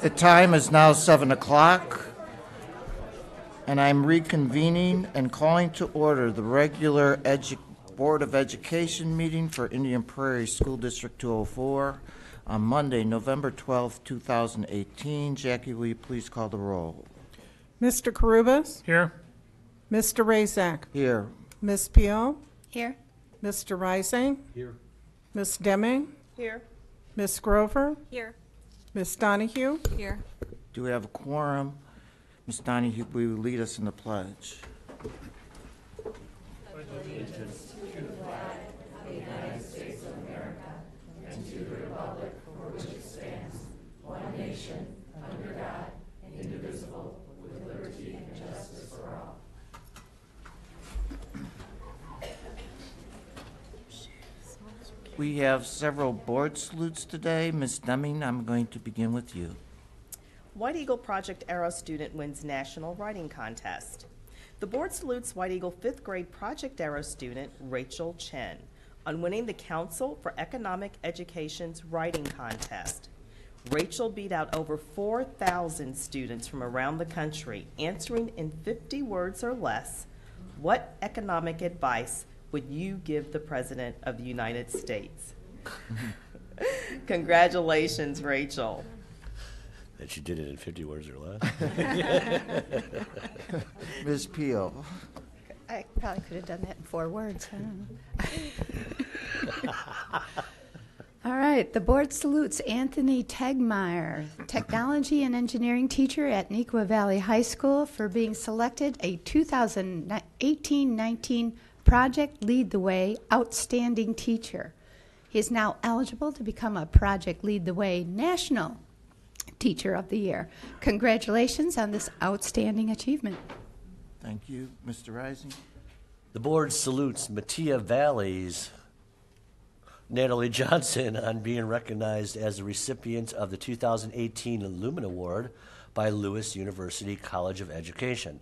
The time is now 7 o'clock, and I'm reconvening and calling to order the regular edu- Board of Education meeting for Indian Prairie School District 204 on Monday, November 12th, 2018. Jackie, will you please call the roll? Mr. Karubas? Here. Mr. Raczak? Here. Ms. Peel? Here. Mr. Rising? Here. Ms. Deming? Here. Ms. Grover? Here. Ms. Donahue? Here. Do we have a quorum? Ms. Donahue, will you lead us in the pledge? We have several board salutes today. Ms. Deming, I'm going to begin with you. White Eagle Project Arrow student wins national writing contest. The board salutes White Eagle fifth grade Project Arrow student Rachel Chen on winning the Council for Economic Education's writing contest. Rachel beat out over 4,000 students from around the country, answering in 50 words or less, what economic advice would you give the President of the United States? Congratulations, Rachel. That you did it in 50 words or less. Ms. Peel. I probably could have done that in four words. I don't know. All right, the board salutes Anthony Tegmeyer, technology and engineering teacher at Neuqua Valley High School, for being selected a 2018-19 Project Lead the Way Outstanding Teacher. He is now eligible to become a Project Lead the Way National Teacher of the Year. Congratulations on this outstanding achievement. Thank you. Mr. Rising. The board salutes Metea Valley's Natalie Johnson on being recognized as the recipient of the 2018 Lumen Award by Lewis University College of Education.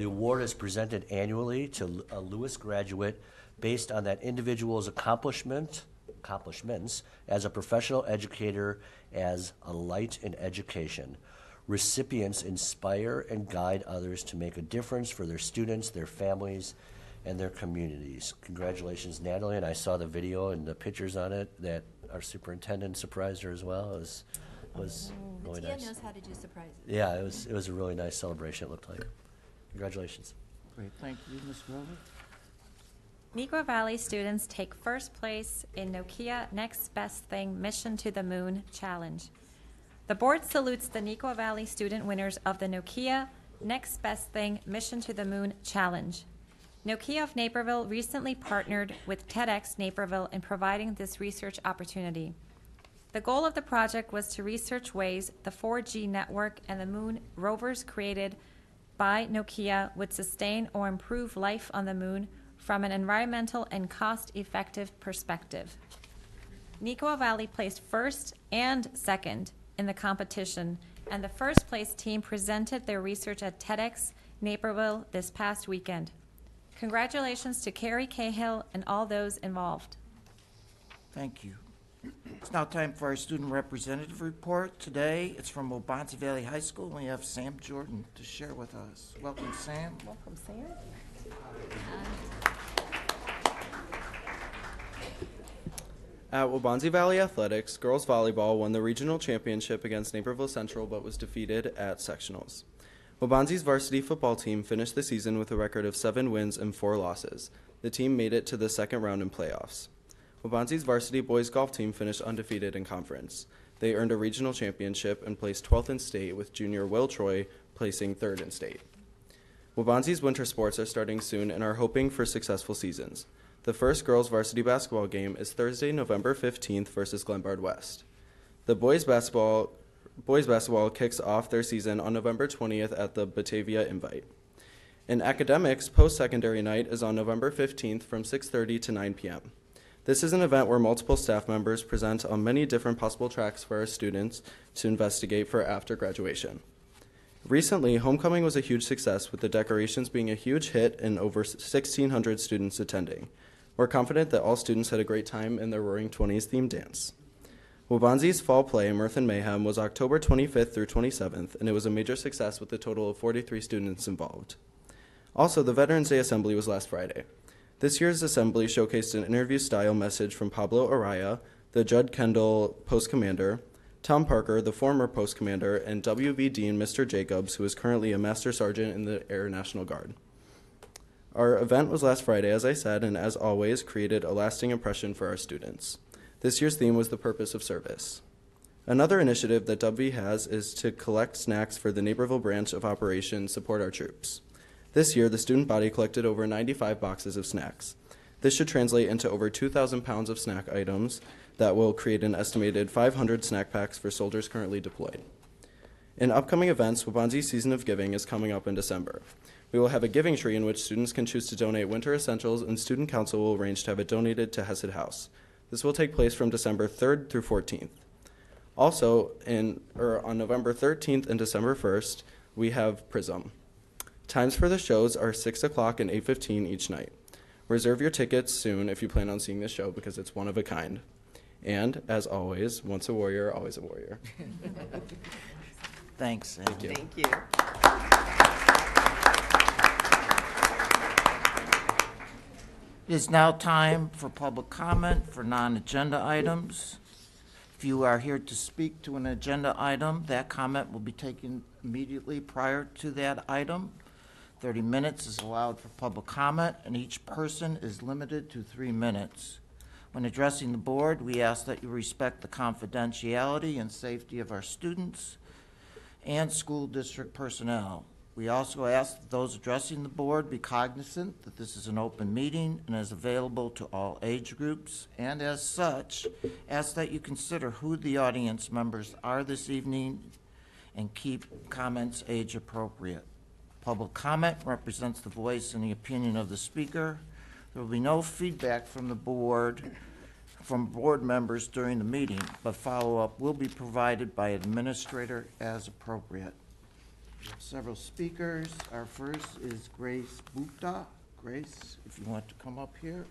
The award is presented annually to a Lewis graduate based on that individual's accomplishment accomplishments as a professional educator as a light in education. Recipients inspire and guide others to make a difference for their students, their families, and their communities. Congratulations, Natalie, and I saw the video and the pictures on it that our superintendent surprised her as well. It was, was oh, really Tia nice. knows how to do surprises. Yeah, it was, it was a really nice celebration, it looked like. Congratulations. Great, thank you. Ms. Grover. Neuqua Valley students take first place in Nokia Next Best Thing Mission to the Moon Challenge. The board salutes the Neuqua Valley student winners of the Nokia Next Best Thing Mission to the Moon Challenge. Nokia of Naperville recently partnered with TEDx Naperville in providing this research opportunity. The goal of the project was to research ways the 4G network and the moon rovers created by Nokia would sustain or improve life on the moon from an environmental and cost-effective perspective. Neuqua Valley placed first and second in the competition, and the first place team presented their research at TEDx Naperville this past weekend. Congratulations to Carrie Cahill and all those involved. Thank you. It's now time for our student representative report. Today, it's from Waubonsie Valley High School. And we have Sam Jordan to share with us. Welcome, Sam. Welcome, Sam. At Waubonsie Valley Athletics, girls volleyball won the regional championship against Naperville Central but was defeated at sectionals. Waubonsie's varsity football team finished the season with a record of seven wins and four losses. The team made it to the second round in playoffs. Waubonsie's varsity boys golf team finished undefeated in conference. They earned a regional championship and placed 12th in state, with junior Will Troy placing third in state. Waubonsie's winter sports are starting soon and are hoping for successful seasons. The first girls varsity basketball game is Thursday, November 15th versus Glenbard West. The boys basketball boys basketball kicks off their season on November 20th at the Batavia Invite. In academics, post-secondary night is on November 15th from 6:30 to 9 p.m. This is an event where multiple staff members present on many different possible tracks for our students to investigate for after graduation. Recently, homecoming was a huge success with the decorations being a huge hit and over 1,600 students attending. We're confident that all students had a great time in their Roaring Twenties themed dance. Waubonsie's fall play, Mirth and Mayhem, was October 25th through 27th, and it was a major success with a total of 43 students involved. Also, the Veterans Day Assembly was last Friday. This year's assembly showcased an interview style message from Pablo Araya, the Judd Kendall post commander, Tom Parker, the former post commander, and WV Dean Mr. Jacobs, who is currently a master sergeant in the Air National Guard. Our event was last Friday, as I said, and as always, created a lasting impression for our students. This year's theme was the purpose of service. Another initiative that WV has is to collect snacks for the Naperville branch of operations Support Our Troops. This year, the student body collected over 95 boxes of snacks. This should translate into over 2,000 pounds of snack items that will create an estimated 500 snack packs for soldiers currently deployed. In upcoming events, Waubonsie Season of Giving is coming up in December. We will have a giving tree in which students can choose to donate winter essentials, and Student Council will arrange to have it donated to Hesed House. This will take place from December 3rd through 14th. Also, in, or on November 13th and December 1st, we have Prism. Times for the shows are 6 o'clock and 8.15 each night. Reserve your tickets soon if you plan on seeing this show because it's one of a kind. And, as always, once a warrior, always a warrior. Thanks, Sam. Thank you. It is now time for public comment for non-agenda items. If you are here to speak to an agenda item, that comment will be taken immediately prior to that item. 30 minutes is allowed for public comment, and each person is limited to three minutes. When addressing the board, we ask that you respect the confidentiality and safety of our students and school district personnel. We also ask that those addressing the board be cognizant that this is an open meeting and is available to all age groups, and as such, ask that you consider who the audience members are this evening and keep comments age appropriate. Public comment represents the voice and the opinion of the speaker. There will be no feedback from the board, from board members during the meeting, but follow-up will be provided by administrator as appropriate. We have several speakers. Our first is Grace Gupta. Grace, if you want to come up here.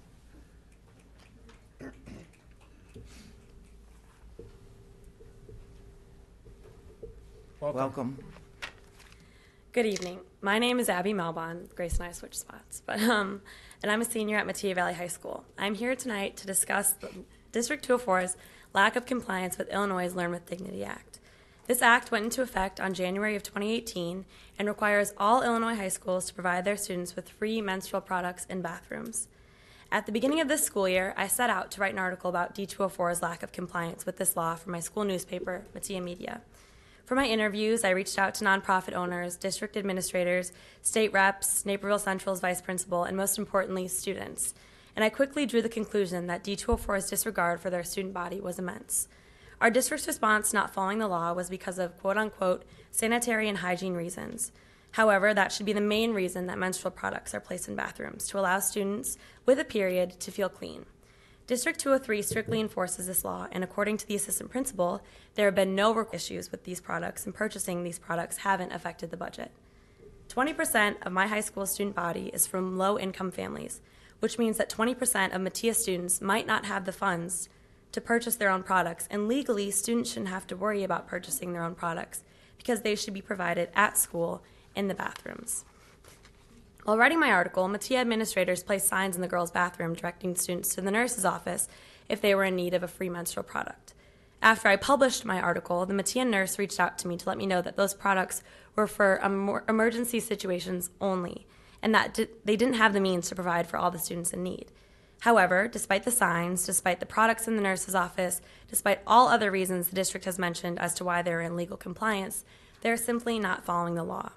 Welcome. Good evening. My name is Abby Melbon. Grace and I switch spots, but um, and I'm a senior at Metea Valley High School. I'm here tonight to discuss District 204's lack of compliance with Illinois' Learn with Dignity Act. This act went into effect on January of 2018 and requires all Illinois high schools to provide their students with free menstrual products and bathrooms. At the beginning of this school year, I set out to write an article about D204's lack of compliance with this law for my school newspaper, Metea Media. For my interviews, I reached out to nonprofit owners, district administrators, state reps, Naperville Central's vice principal, and most importantly, students. And I quickly drew the conclusion that D204's disregard for their student body was immense. Our district's response not following the law was because of quote unquote sanitary and hygiene reasons. However, that should be the main reason that menstrual products are placed in bathrooms to allow students with a period to feel clean. District 203 strictly enforces this law, and according to the assistant principal, there have been no issues with these products, and purchasing these products haven't affected the budget. 20% of my high school student body is from low income families, which means that 20% of Metea students might not have the funds to purchase their own products, and legally, students shouldn't have to worry about purchasing their own products because they should be provided at school in the bathrooms. While writing my article, Metea administrators placed signs in the girls' bathroom directing students to the nurse's office if they were in need of a free menstrual product. After I published my article, the Metea nurse reached out to me to let me know that those products were for em- emergency situations only, and that they didn't have the means to provide for all the students in need. However, despite the signs, despite the products in the nurse's office, despite all other reasons the district has mentioned as to why they're in legal compliance, they're simply not following the law.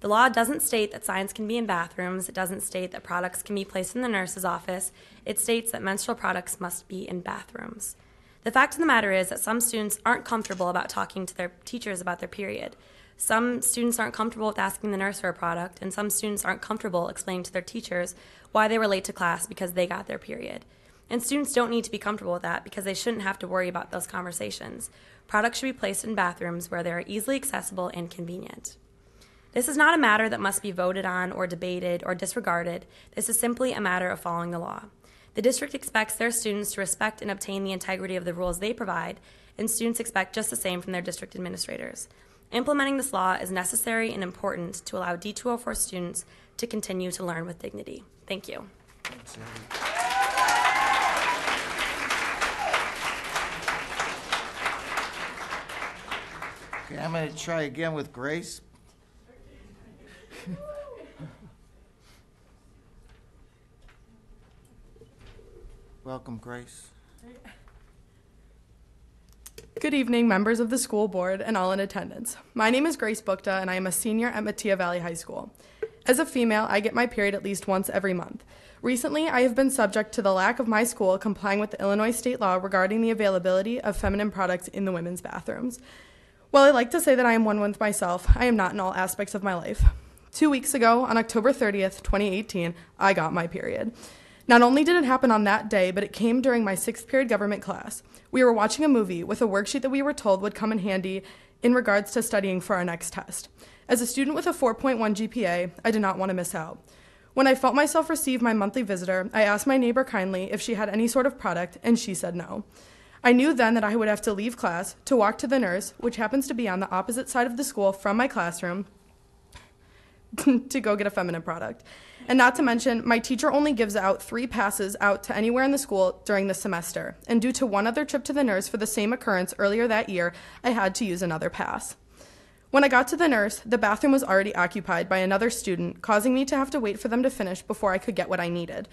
The law doesn't state that signs can be in bathrooms. It doesn't state that products can be placed in the nurse's office. It states that menstrual products must be in bathrooms. The fact of the matter is that some students aren't comfortable about talking to their teachers about their period. Some students aren't comfortable with asking the nurse for a product, and some students aren't comfortable explaining to their teachers why they were late to class because they got their period. And students don't need to be comfortable with that because they shouldn't have to worry about those conversations. Products should be placed in bathrooms where they are easily accessible and convenient. This is not a matter that must be voted on or debated or disregarded. This is simply a matter of following the law. The district expects their students to respect and obtain the integrity of the rules they provide, and students expect just the same from their district administrators. Implementing this law is necessary and important to allow D204 students to continue to learn with dignity. Thank you. Okay, I'm going to try again with Grace. Welcome, Grace. Good evening, members of the school board and all in attendance. My name is Grace Bukta, and I am a senior at Metea Valley High School. As a female, I get my period at least once every month. Recently, I have been subject to the lack of my school complying with the Illinois state law regarding the availability of feminine products in the women's bathrooms. While I like to say that I am one with myself, I am not in all aspects of my life. Two weeks ago, on October 30th, 2018, I got my period. Not only did it happen on that day, but it came during my sixth period government class. We were watching a movie with a worksheet that we were told would come in handy in regards to studying for our next test. As a student with a 4.1 GPA, I did not want to miss out. When I felt myself receive my monthly visitor, I asked my neighbor kindly if she had any sort of product, and she said no. I knew then that I would have to leave class to walk to the nurse, which happens to be on the opposite side of the school from my classroom, to go get a feminine product. And not to mention, my teacher only gives out three passes out to anywhere in the school during the semester. And due to one other trip to the nurse for the same occurrence earlier that year, I had to use another pass. When I got to the nurse, the bathroom was already occupied by another student, causing me to have to wait for them to finish before I could get what I needed.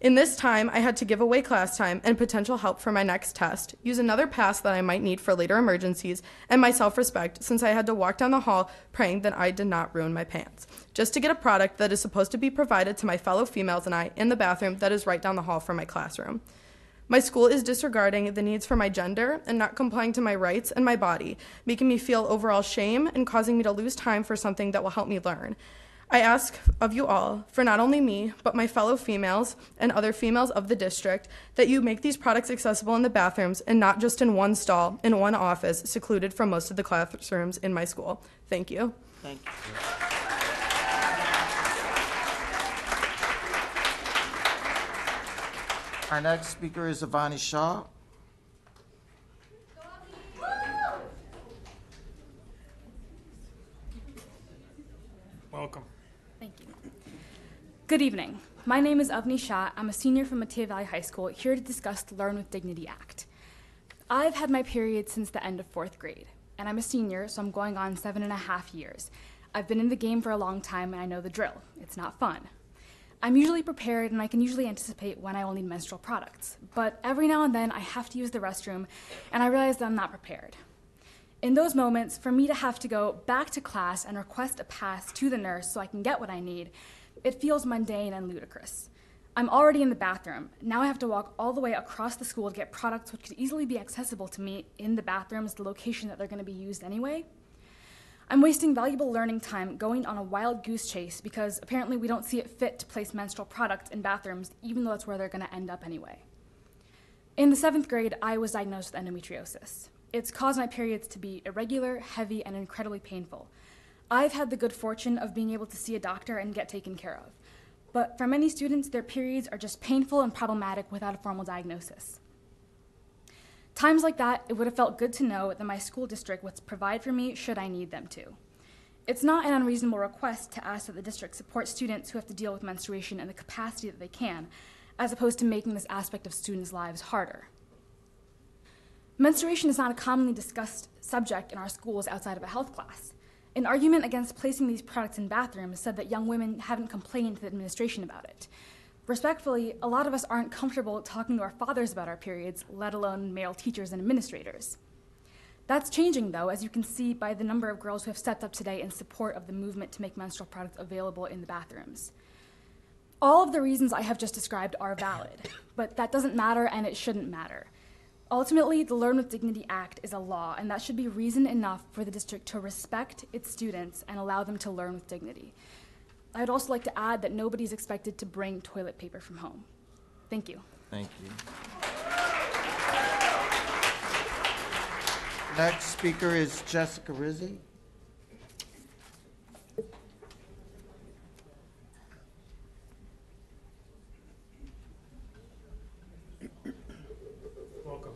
In this time, I had to give away class time and potential help for my next test, use another pass that I might need for later emergencies, and my self respect since I had to walk down the hall praying that I did not ruin my pants, just to get a product that is supposed to be provided to my fellow females and I in the bathroom that is right down the hall from my classroom. My school is disregarding the needs for my gender and not complying to my rights and my body, making me feel overall shame and causing me to lose time for something that will help me learn. I ask of you all, for not only me, but my fellow females and other females of the district, that you make these products accessible in the bathrooms and not just in one stall, in one office, secluded from most of the classrooms in my school. Thank you. Thank you. Our next speaker is Avani Shah. Welcome. Good evening. My name is Avni Shah. I'm a senior from Metea Valley High School, here to discuss the Learn with Dignity Act. I've had my period since the end of fourth grade, and I'm a senior, so I'm going on seven and a half years. I've been in the game for a long time, and I know the drill. It's not fun. I'm usually prepared, and I can usually anticipate when I will need menstrual products. But every now and then, I have to use the restroom, and I realize that I'm not prepared. In those moments, for me to have to go back to class and request a pass to the nurse so I can get what I need, it feels mundane and ludicrous. I'm already in the bathroom. Now I have to walk all the way across the school to get products which could easily be accessible to me in the bathrooms, the location that they're going to be used anyway. I'm wasting valuable learning time going on a wild goose chase because apparently we don't see it fit to place menstrual products in bathrooms, even though that's where they're going to end up anyway. In the seventh grade, I was diagnosed with endometriosis. It's caused my periods to be irregular, heavy, and incredibly painful. I've had the good fortune of being able to see a doctor and get taken care of. But for many students, their periods are just painful and problematic without a formal diagnosis. Times like that, it would have felt good to know that my school district would provide for me should I need them to. It's not an unreasonable request to ask that the district support students who have to deal with menstruation in the capacity that they can, as opposed to making this aspect of students' lives harder. Menstruation is not a commonly discussed subject in our schools outside of a health class. An argument against placing these products in bathrooms said that young women haven't complained to the administration about it. Respectfully, a lot of us aren't comfortable talking to our fathers about our periods, let alone male teachers and administrators. That's changing, though, as you can see by the number of girls who have stepped up today in support of the movement to make menstrual products available in the bathrooms. All of the reasons I have just described are valid, but that doesn't matter and it shouldn't matter. Ultimately, the Learn with Dignity Act is a law, and that should be reason enough for the district to respect its students and allow them to learn with dignity. I'd also like to add that nobody's expected to bring toilet paper from home. Thank you. Thank you. Next speaker is Jessica Rizzi. Welcome.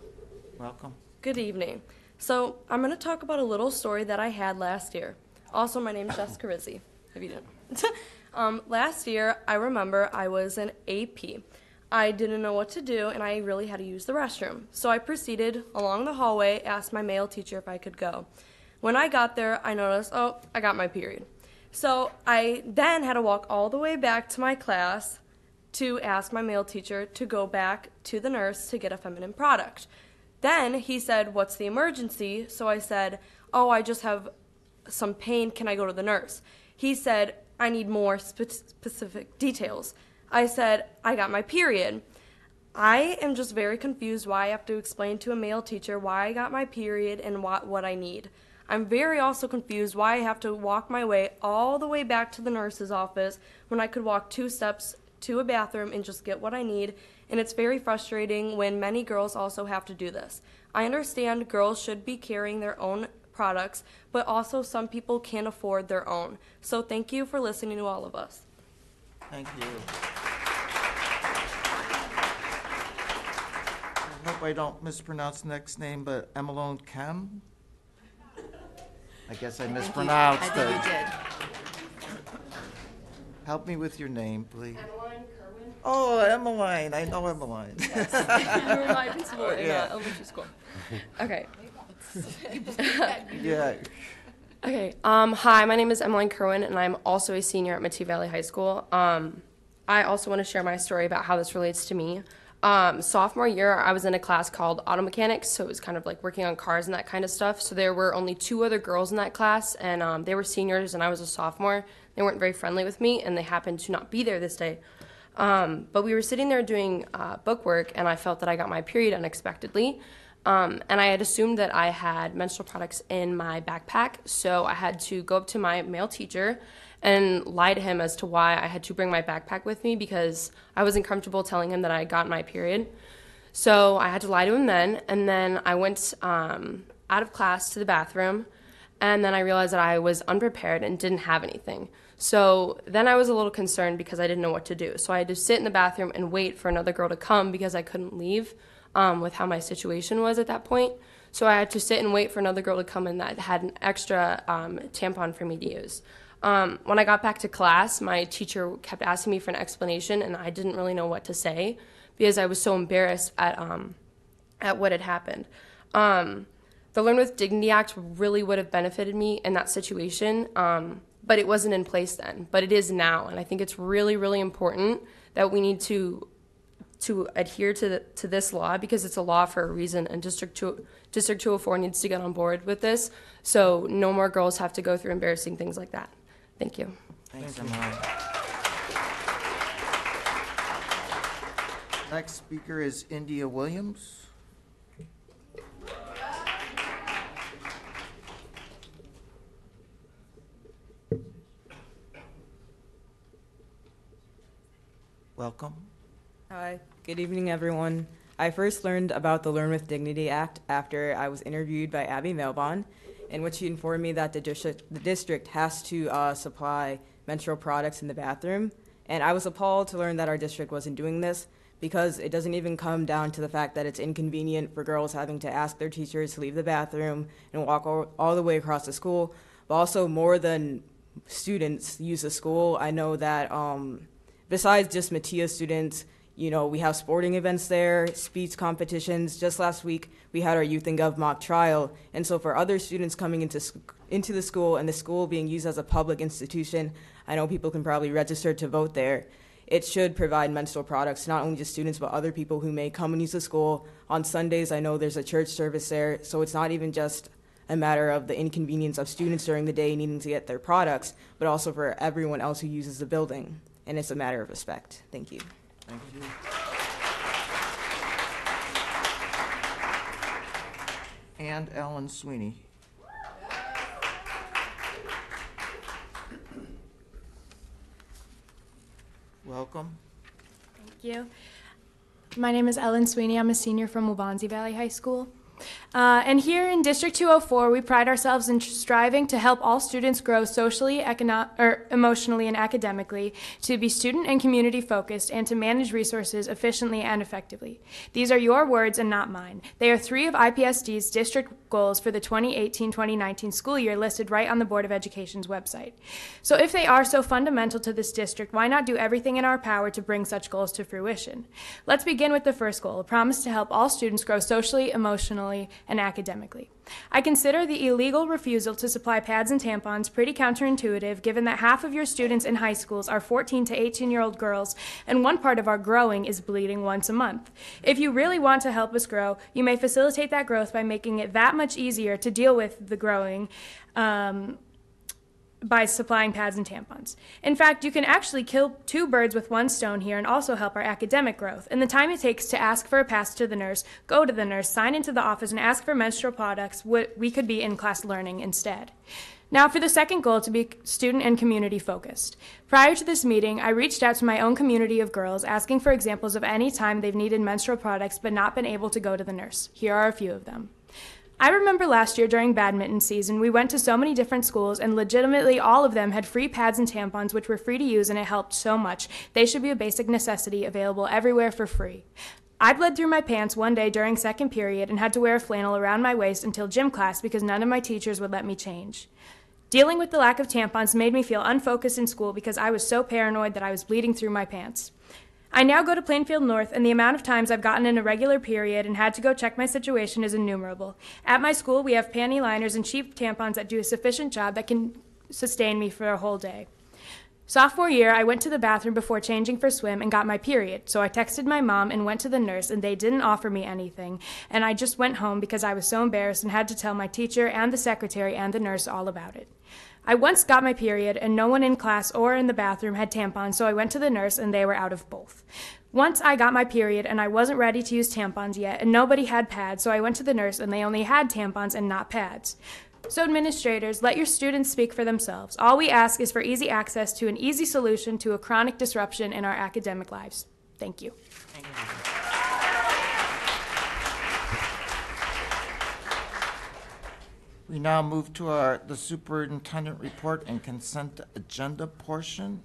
Welcome. Good evening. So, I'm going to talk about a little story that I had last year. Also, my name's Jessica Rizzi, if you didn't. um, last year, I remember I was in AP. I didn't know what to do, and I really had to use the restroom. So, I proceeded along the hallway, asked my male teacher if I could go. When I got there, I noticed, oh, I got my period. So, I then had to walk all the way back to my class to ask my male teacher to go back to the nurse to get a feminine product. Then he said, What's the emergency? So I said, Oh, I just have some pain. Can I go to the nurse? He said, I need more spe- specific details. I said, I got my period. I am just very confused why I have to explain to a male teacher why I got my period and what, what I need. I'm very also confused why I have to walk my way all the way back to the nurse's office when I could walk two steps to a bathroom and just get what I need. And it's very frustrating when many girls also have to do this. I understand girls should be carrying their own products, but also some people can't afford their own. So thank you for listening to all of us. Thank you. I hope I don't mispronounce the next name, but Emelone Kem? I guess I mispronounced it. Help me with your name, please. Emmeline Kerwin. Oh, Emmeline, I know Emmeline. you were my principal in, uh, elementary school. Okay. Yeah, Okay. Um, hi, my name is Emmeline Kerwin, and I'm also a senior at Metea Valley High School. Um, I also want to share my story about how this relates to me. Um, sophomore year, I was in a class called auto mechanics, so it was kind of like working on cars and that kind of stuff. So there were only two other girls in that class, and um, they were seniors, and I was a sophomore. They weren't very friendly with me, and they happened to not be there this day. Um, but we were sitting there doing uh, book work, and I felt that I got my period unexpectedly. Um, and I had assumed that I had menstrual products in my backpack, so I had to go up to my male teacher and lie to him as to why I had to bring my backpack with me because I wasn't comfortable telling him that I got my period. So I had to lie to him then, and then I went um, out of class to the bathroom, and then I realized that I was unprepared and didn't have anything. So then I was a little concerned because I didn't know what to do. So I had to sit in the bathroom and wait for another girl to come because I couldn't leave um, with how my situation was at that point. So I had to sit and wait for another girl to come in that had an extra um, tampon for me to use. Um, when I got back to class, my teacher kept asking me for an explanation, and I didn't really know what to say because I was so embarrassed at um, at what had happened. Um, the Learn with Dignity Act really would have benefited me in that situation, um, but it wasn't in place then. But it is now, and I think it's really, really important that we need to to adhere to the, to this law because it's a law for a reason, and District Two District 204 needs to get on board with this, so no more girls have to go through embarrassing things like that. Thank you. thanks, Emmeline. Next speaker is India Williams. Welcome. Hi, good evening, everyone. I first learned about the Learn with Dignity Act after I was interviewed by Abby Melbon, in which she informed me that the district, the district has to uh, supply menstrual products in the bathroom. And I was appalled to learn that our district wasn't doing this because it doesn't even come down to the fact that it's inconvenient for girls having to ask their teachers to leave the bathroom and walk all, all the way across the school, but also more than students use the school. I know that um, besides just Metea students, you know, we have sporting events there, speech competitions. Just last week, we had our Youth and Gov mock trial. And so, for other students coming into, into the school and the school being used as a public institution, I know people can probably register to vote there. It should provide menstrual products, not only just students, but other people who may come and use the school. On Sundays, I know there's a church service there, so it's not even just a matter of the inconvenience of students during the day needing to get their products, but also for everyone else who uses the building. And it's a matter of respect. Thank you. Thank you. And Ellen Sweeney. Welcome. Thank you. My name is Ellen Sweeney. I'm a senior from Waubonsie Valley High School. Uh, and here in District 204, we pride ourselves in striving to help all students grow socially, econo- emotionally, and academically, to be student and community focused, and to manage resources efficiently and effectively. These are your words and not mine. They are three of IPSD's district goals for the 2018 2019 school year listed right on the Board of Education's website. So, if they are so fundamental to this district, why not do everything in our power to bring such goals to fruition? Let's begin with the first goal a promise to help all students grow socially, emotionally, and academically. I consider the illegal refusal to supply pads and tampons pretty counterintuitive given that half of your students in high schools are 14 to 18 year old girls, and one part of our growing is bleeding once a month. If you really want to help us grow, you may facilitate that growth by making it that much easier to deal with the growing. Um, by supplying pads and tampons. In fact, you can actually kill two birds with one stone here and also help our academic growth. In the time it takes to ask for a pass to the nurse, go to the nurse, sign into the office, and ask for menstrual products, we could be in class learning instead. Now, for the second goal, to be student and community focused. Prior to this meeting, I reached out to my own community of girls asking for examples of any time they've needed menstrual products but not been able to go to the nurse. Here are a few of them. I remember last year during badminton season, we went to so many different schools, and legitimately all of them had free pads and tampons, which were free to use, and it helped so much. They should be a basic necessity available everywhere for free. I bled through my pants one day during second period and had to wear a flannel around my waist until gym class because none of my teachers would let me change. Dealing with the lack of tampons made me feel unfocused in school because I was so paranoid that I was bleeding through my pants. I now go to Plainfield North, and the amount of times I've gotten an irregular period and had to go check my situation is innumerable. At my school, we have panty liners and cheap tampons that do a sufficient job that can sustain me for a whole day. Sophomore year, I went to the bathroom before changing for swim and got my period, so I texted my mom and went to the nurse, and they didn't offer me anything, and I just went home because I was so embarrassed and had to tell my teacher and the secretary and the nurse all about it. I once got my period, and no one in class or in the bathroom had tampons, so I went to the nurse, and they were out of both. Once I got my period, and I wasn't ready to use tampons yet, and nobody had pads, so I went to the nurse, and they only had tampons and not pads. So, administrators, let your students speak for themselves. All we ask is for easy access to an easy solution to a chronic disruption in our academic lives. Thank you. Thank you. We now move to our, the superintendent report and consent agenda portion.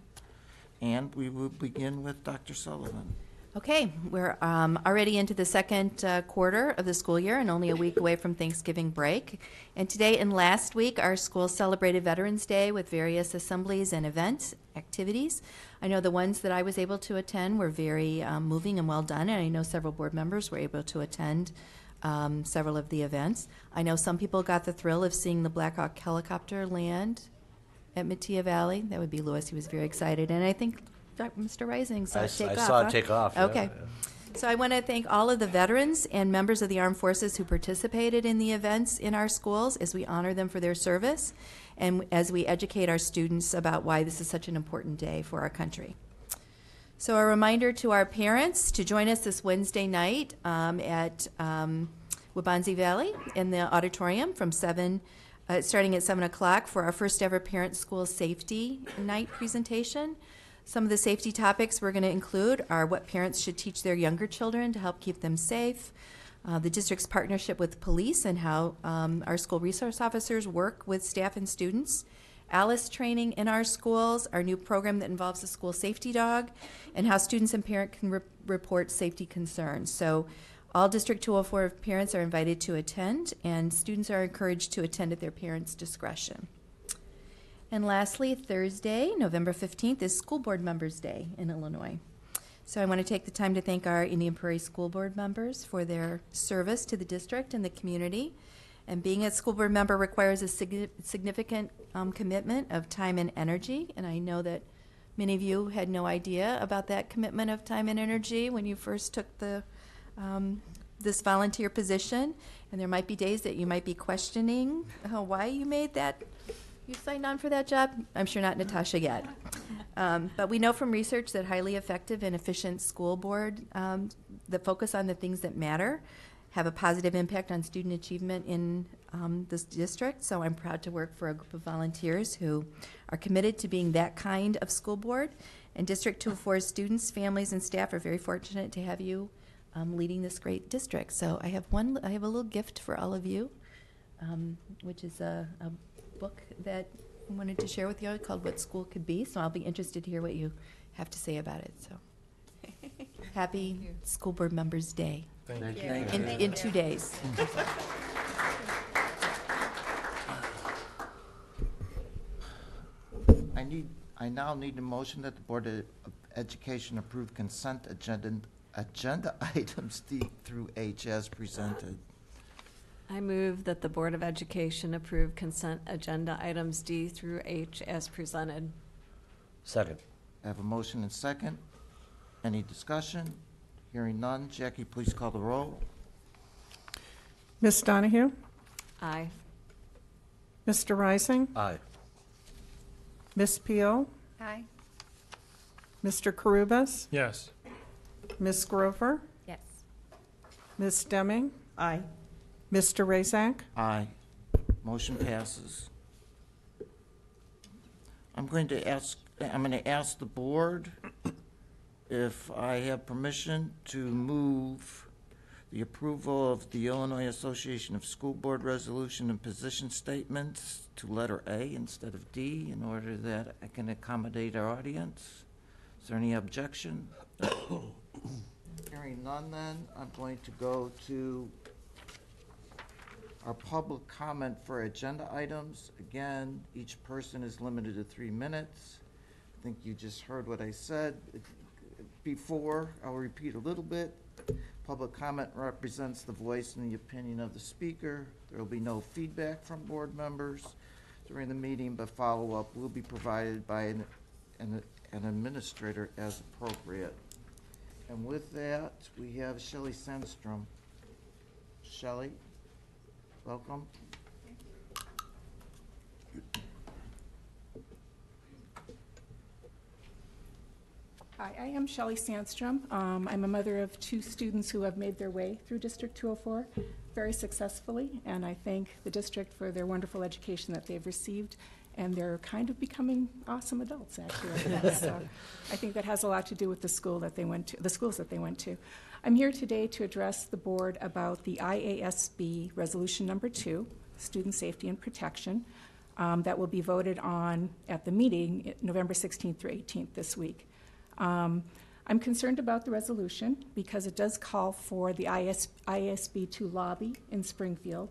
And we will begin with Dr. Sullivan. Okay, we're um, already into the second uh, quarter of the school year and only a week away from Thanksgiving break. And today and last week, our school celebrated Veterans Day with various assemblies and events, activities. I know the ones that I was able to attend were very um, moving and well done, and I know several board members were able to attend um, several of the events. I know some people got the thrill of seeing the Black Hawk helicopter land at Metea Valley. That would be Lewis. He was very excited. And I think Mr. Rising saw I it s- take I off. saw it take off, yeah, Okay. yeah. So I want to thank all of the veterans and members of the armed forces who participated in the events in our schools as we honor them for their service and as we educate our students about why this is such an important day for our country. So a reminder to our parents to join us this Wednesday night um, at um, Waubonsie Valley in the auditorium from seven, uh, starting at seven o'clock for our first ever parent school safety night presentation. Some of the safety topics we're going to include are what parents should teach their younger children to help keep them safe, uh, the district's partnership with police and how um, our school resource officers work with staff and students, Alice training in our schools, our new program that involves a school safety dog, and how students and parents can re- report safety concerns. So, all District 204 parents are invited to attend, and students are encouraged to attend at their parents' discretion. And lastly, Thursday, November 15th, is School Board Members' Day in Illinois. So I want to take the time to thank our Indian Prairie School Board members for their service to the district and the community. And being a school board member requires a sig- significant um, commitment of time and energy. And I know that many of you had no idea about that commitment of time and energy when you first took the um, this volunteer position. And there might be days that you might be questioning uh, why you made that you signed on for that job? I'm sure not Natasha yet. Um, but we know from research that highly effective and efficient school board um, that focus on the things that matter have a positive impact on student achievement in um, this district. So I'm proud to work for a group of volunteers who are committed to being that kind of school board. And District 204 students, families, and staff are very fortunate to have you um, leading this great district. So I have one, I have a little gift for all of you, um, which is a, a book that I wanted to share with you called What School Could Be. So I'll be interested to hear what you have to say about it. So happy School Board Members Day Thank you. in, in two days. I need, I now need a motion that the Board of Education approve consent agenda, agenda items D through H as presented. I move that the Board of Education approve consent agenda items D through H as presented. Second. I have a motion and second. Any discussion? Hearing none. Jackie, please call the roll. Ms. Donahue? Aye. Mr. Rising? Aye. Ms. Peel? Aye. Mr. Karubas? Yes. Ms. Grover? Yes. Ms. Deming? Aye. Mr. Raczak? Aye. Motion passes. I'm going to ask, I'm going to ask the board if I have permission to move the approval of the Illinois Association of School Board Resolution and Position Statements to letter A instead of D in order that I can accommodate our audience. Is there any objection? Hearing none then, I'm going to go to our public comment for agenda items. Again, each person is limited to three minutes. I think you just heard what I said before. I'll repeat a little bit. Public comment represents the voice and the opinion of the speaker. There will be no feedback from board members during the meeting, but follow-up will be provided by an, an an administrator as appropriate. And with that, we have Shelley Sandstrom. Shelley? Welcome. Hi, I am Shelley Sandstrom. Um, I'm a mother of two students who have made their way through District 204 very successfully, and I thank the district for their wonderful education that they've received, and they're kind of becoming awesome adults, actually. I think. So I think that has a lot to do with the school that they went to, the schools that they went to. I'm here today to address the board about the IASB Resolution Number Two, Student Safety and Protection, um, that will be voted on at the meeting November 16th through 18th this week. Um, I'm concerned about the resolution because it does call for the IS, ISB to lobby in Springfield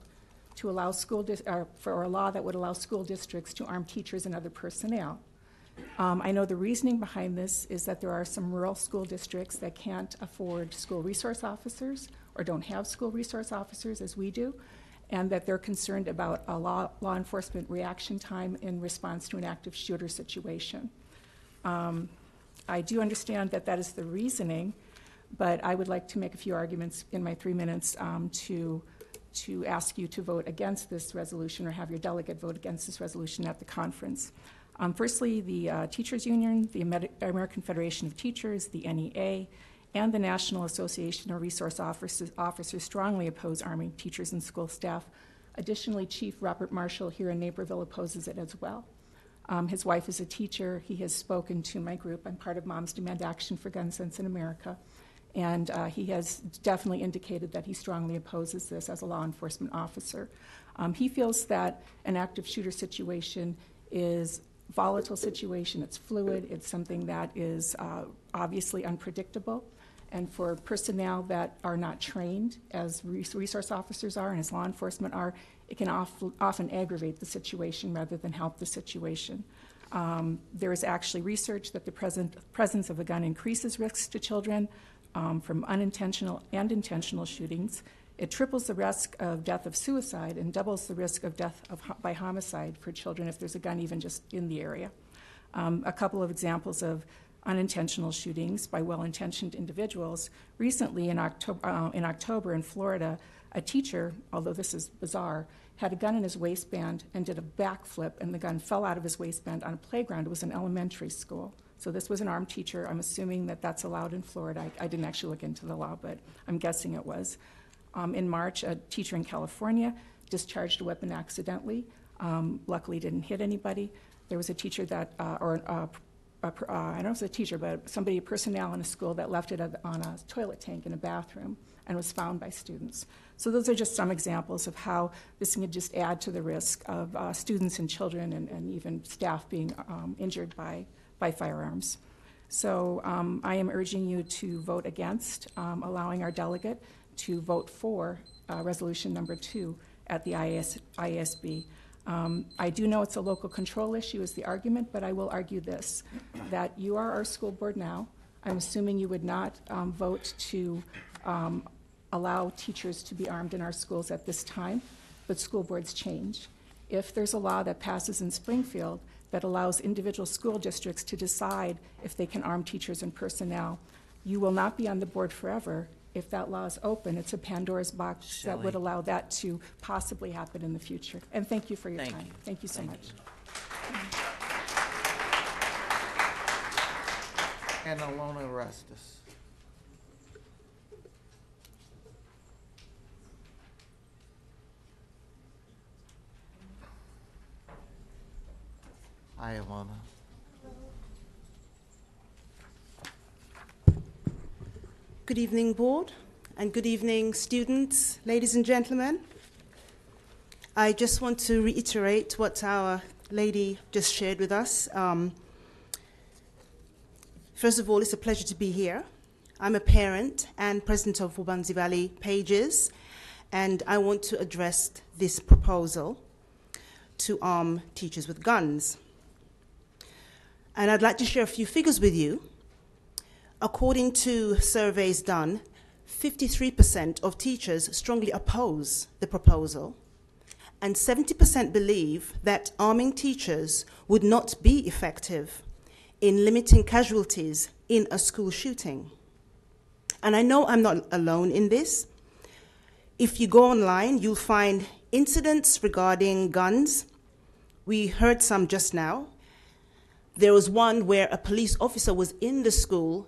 to allow school, dis- or for a law that would allow school districts to arm teachers and other personnel. Um, I know the reasoning behind this is that there are some rural school districts that can't afford school resource officers or don't have school resource officers as we do, and that they're concerned about a law, law enforcement reaction time in response to an active shooter situation. Um, I do understand that that is the reasoning, but I would like to make a few arguments in my three minutes um, to, to ask you to vote against this resolution or have your delegate vote against this resolution at the conference. Um, firstly, the uh, Teachers Union, the Amer- American Federation of Teachers, the NEA, and the National Association of Resource Officers, officers strongly oppose arming teachers and school staff. Additionally, Chief Robert Marshall here in Naperville opposes it as well. Um, his wife is a teacher. He has spoken to my group. I'm part of Moms Demand Action for Gun Sense in America. And uh, he has definitely indicated that he strongly opposes this as a law enforcement officer. Um, he feels that an active shooter situation is volatile situation. It's fluid. It's something that is uh, obviously unpredictable. And for personnel that are not trained, as resource officers are and as law enforcement are, it can often aggravate the situation rather than help the situation. Um, there is actually research that the present, presence of a gun increases risks to children um, from unintentional and intentional shootings. It triples the risk of death of suicide and doubles the risk of death of, by homicide for children if there's a gun even just in the area. Um, a couple of examples of unintentional shootings by well-intentioned individuals. Recently, in October, uh, in October in Florida, a teacher, although this is bizarre, had a gun in his waistband and did a backflip, and the gun fell out of his waistband on a playground. It was an elementary school. So this was an armed teacher. I'm assuming that that's allowed in Florida. I, I didn't actually look into the law, but I'm guessing it was. Um, in March, a teacher in California discharged a weapon accidentally. Um, luckily, didn't hit anybody. There was a teacher that, uh, or a uh, I don't know if it was a teacher, but somebody, personnel in a school that left it on a toilet tank in a bathroom and was found by students. So those are just some examples of how this can just add to the risk of uh, students and children and, and even staff being um, injured by, by firearms. So um, I am urging you to vote against um, allowing our delegate to vote for uh, resolution number two at the IASB. Um, I do know it's a local control issue is the argument, but I will argue this, that you are our school board now. I'm assuming you would not um, vote to um, allow teachers to be armed in our schools at this time, but school boards change. If there's a law that passes in Springfield that allows individual school districts to decide if they can arm teachers and personnel, you will not be on the board forever. If that law is open, it's a Pandora's box that would allow that to possibly happen in the future. And thank you for your Thank time. you. Thank you so Thank much. And Alona Orestes. Hi, Alona. Good evening, Board, and good evening, students, ladies and gentlemen. I just want to reiterate what our lady just shared with us. Um, first of all, it's a pleasure to be here. I'm a parent and president of Waubonsie Valley Pages, and I want to address this proposal to arm teachers with guns. And I'd like to share a few figures with you. According to surveys done, 53% of teachers strongly oppose the proposal, and 70% believe that arming teachers would not be effective in limiting casualties in a school shooting. And I know I'm not alone in this. If you go online, you'll find incidents regarding guns. We heard some just now. There was one where a police officer was in the school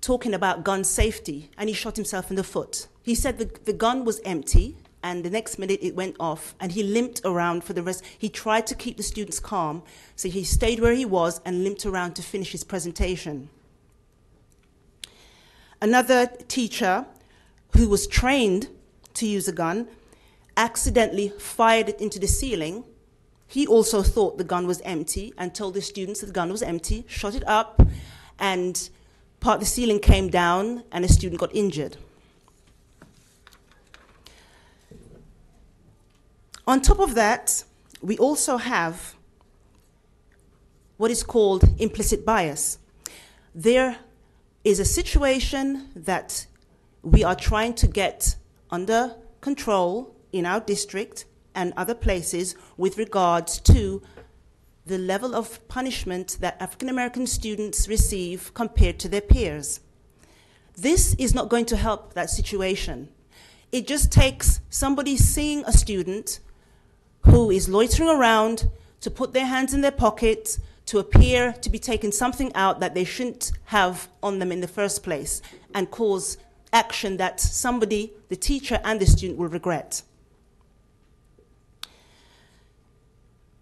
talking about gun safety and he shot himself in the foot. He said the, the gun was empty and the next minute it went off and he limped around for the rest. He tried to keep the students calm, so he stayed where he was and limped around to finish his presentation. Another teacher who was trained to use a gun accidentally fired it into the ceiling. He also thought the gun was empty and told the students that the gun was empty, shot it up, and part of the ceiling came down and a student got injured. On top of that, we also have what is called implicit bias. There is a situation that we are trying to get under control in our district and other places with regards to the level of punishment that African American students receive compared to their peers. This is not going to help that situation. It just takes somebody seeing a student who is loitering around to put their hands in their pockets to appear to be taking something out that they shouldn't have on them in the first place and cause action that somebody, the teacher and the student, will regret.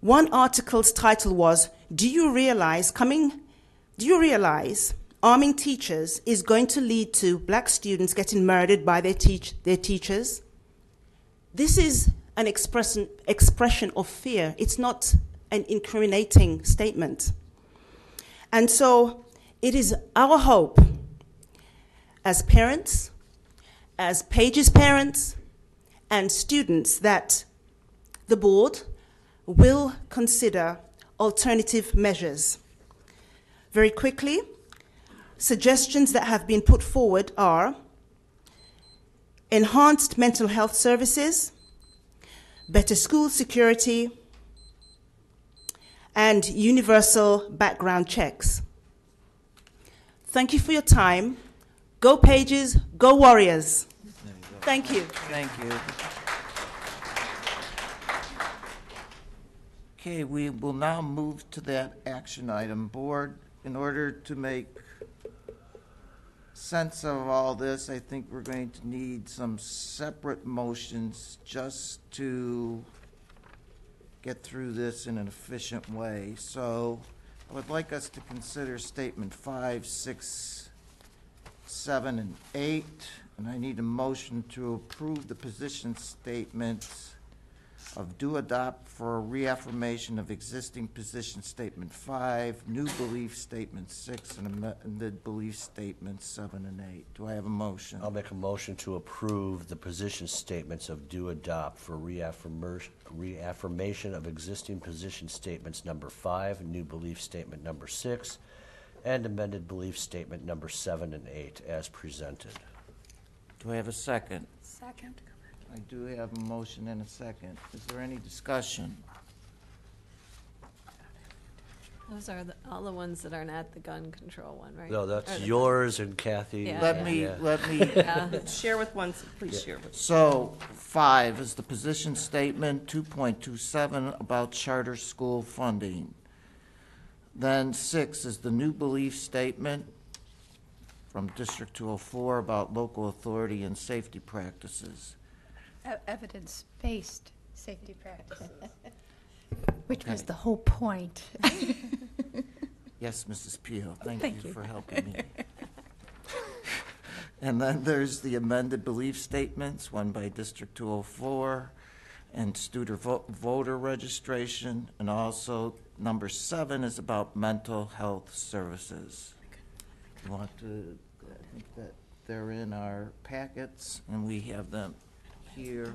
One article's title was Do you realize coming do you realize arming teachers is going to lead to black students getting murdered by their teach their teachers? This is an expression expression of fear. It's not an incriminating statement. And so it is our hope as parents, as Pages parents, and students that the board will consider alternative measures. Very quickly, suggestions that have been put forward are enhanced mental health services, better school security, and universal background checks. Thank you for your time. Go Pages, go Warriors. Thank you. Thank you. Okay, we will now move to that action item. Board, in order to make sense of all this, I think we're going to need some separate motions just to get through this in an efficient way. So I would like us to consider statement five, six, seven, and eight, and I need a motion to approve the position statements of do adopt for a reaffirmation of existing position statement five, new belief statement six, and amended belief statements seven and eight. Do I have a motion? I'll make a motion to approve the position statements of do adopt for reaffirmation, reaffirmation of existing position statements number five, new belief statement number six, and amended belief statement number seven and eight as presented. Do I have a second? Second. I do have a motion and a second. Is there any discussion? Those are the, all the ones that are not the gun control one, right? No, Or that's the- yours and Kathy. Yeah. Let me, Yeah. let me, Yeah. Share with one, please share with. So, five is the position statement, two point two seven about charter school funding. Then six is the new belief statement from District two oh four about local authority and safety practices. Evidence-based safety practices, which was Okay. the whole point. Yes, Mrs. Peel, thank Thank you you. for helping me. And then there's the amended belief statements, one by District 204, and student vo- voter registration, and also number seven is about mental health services. You want to, I think that they're in our packets, and we have them here.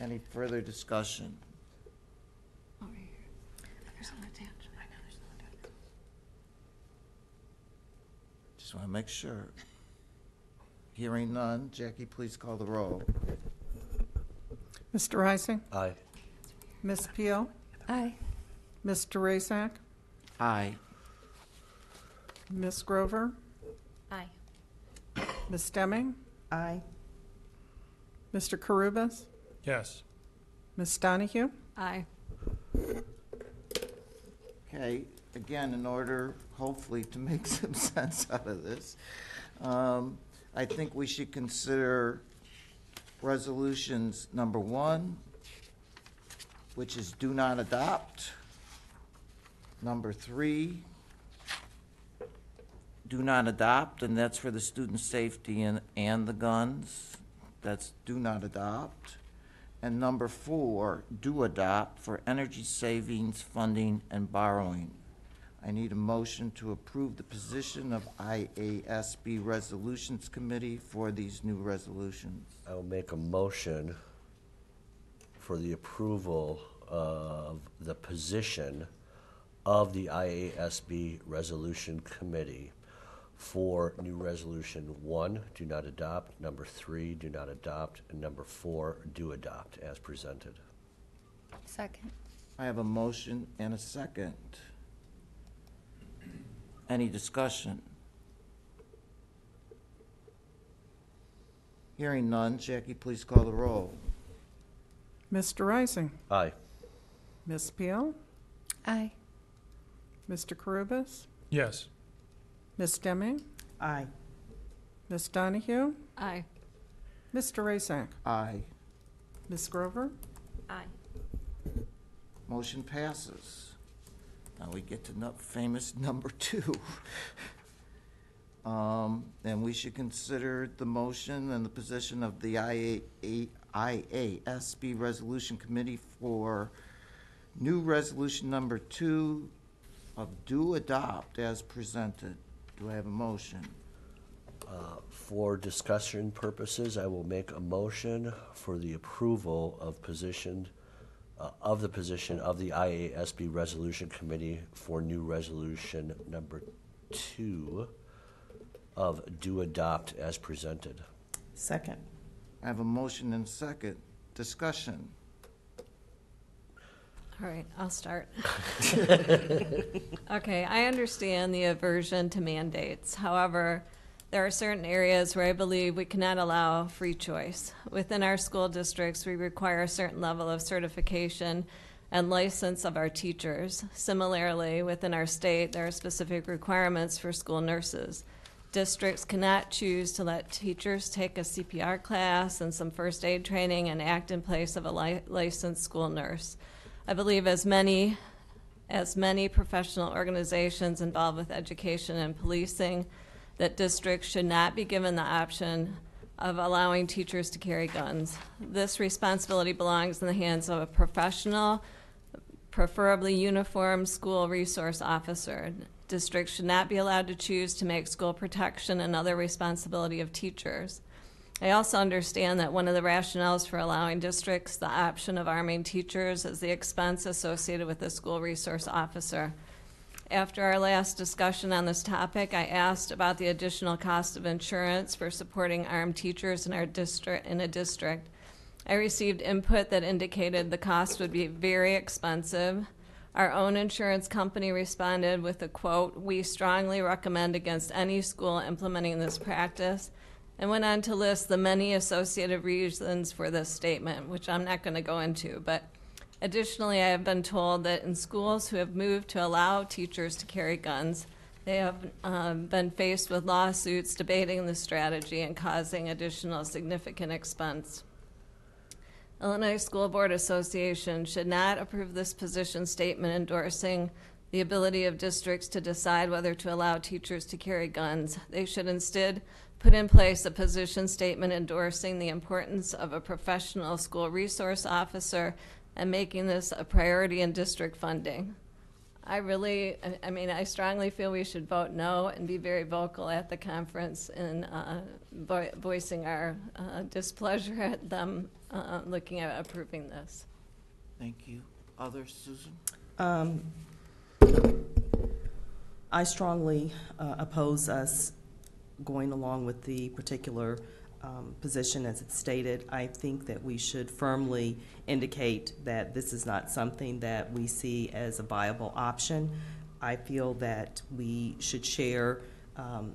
Any further discussion? Oh, Just want to make sure. Hearing none, Jackie, please call the roll. Mr. Rising? Aye. Ms. Peel? Aye. Mr. Raczak? Aye. Ms. Grover? Aye. Ms. Demming? Aye. Mr. Karubas? Yes. Ms. Donahue? Aye. Okay, again, in order, hopefully, to make some sense out of this, um, I think we should consider resolutions number one, which is do not adopt. Number three, do not adopt, and that's for the student safety and, and the guns. That's do not adopt. And number four, do adopt for energy savings, funding, and borrowing. I need a motion to approve the position of IASB Resolutions Committee for these new resolutions. I will make a motion for the approval of the position of the IASB Resolution Committee for new resolution one, do not adopt, number three, do not adopt, and number four, do adopt as presented. Second. I have a motion and a second. Any discussion? Hearing none, Jackie, please call the roll. Mr. Rising? Aye. Ms. Peel? Aye. Mr. Karubas? Yes. Ms. Demming? Aye. Ms. Donahue? Aye. Mr. Raczak? Aye. Ms. Grover? Aye. Motion passes. Now we get to nu- famous number two. Um, And we should consider the motion and the position of the IA IASB Resolution Committee for new resolution number two of do adopt as presented. Do I have a motion? Uh, For discussion purposes, I will make a motion for the approval of position, uh, of the position of the IASB Resolution Committee for new resolution number two of do adopt as presented. Second. I have a motion and second. Discussion. All right, I'll start. Okay, I understand the aversion to mandates. However, there are certain areas where I believe we cannot allow free choice. Within our school districts, we require a certain level of certification and license of our teachers. Similarly, within our state, there are specific requirements for school nurses. Districts cannot choose to let teachers take a CPR class and some first aid training and act in place of a li- licensed school nurse. I believe as many as many professional organizations involved with education and policing, that districts should not be given the option of allowing teachers to carry guns. This responsibility belongs in the hands of a professional, preferably uniformed school resource officer. Districts should not be allowed to choose to make school protection another responsibility of teachers. I also understand that one of the rationales for allowing districts the option of arming teachers is the expense associated with the school resource officer. After our last discussion on this topic, I asked about the additional cost of insurance for supporting armed teachers in our district in a district. I received input that indicated the cost would be very expensive. Our own insurance company responded with a quote, "We strongly recommend against any school implementing this practice." And went on to list the many associated reasons for this statement, which I'm not going to go into, but Additionally, I have been told that in schools who have moved to allow teachers to carry guns, they have um, been faced with lawsuits debating the strategy and causing additional significant expense. Illinois School Board Association should not approve this position statement endorsing the ability of districts to decide whether to allow teachers to carry guns. They should instead put in place a position statement endorsing the importance of a professional school resource officer and making this a priority in district funding. I really, I- I mean, I strongly feel we should vote no and be very vocal at the conference in uh, vo- voicing our uh, displeasure at them uh, looking at approving this. Thank you. Others, Susan? Um, I strongly uh, oppose us going along with the particular um, position as it's stated. I think that we should firmly indicate that this is not something that we see as a viable option. I feel that we should share, um,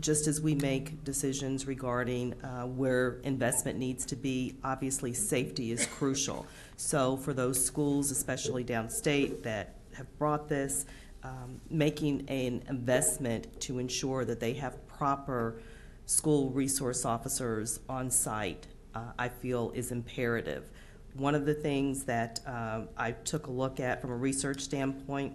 just as we make decisions regarding uh, where investment needs to be, obviously safety is crucial. So for those schools, especially downstate, that have brought this, um, making an investment to ensure that they have proper school resource officers on site, uh, I feel is imperative. One of the things that uh, I took a look at from a research standpoint,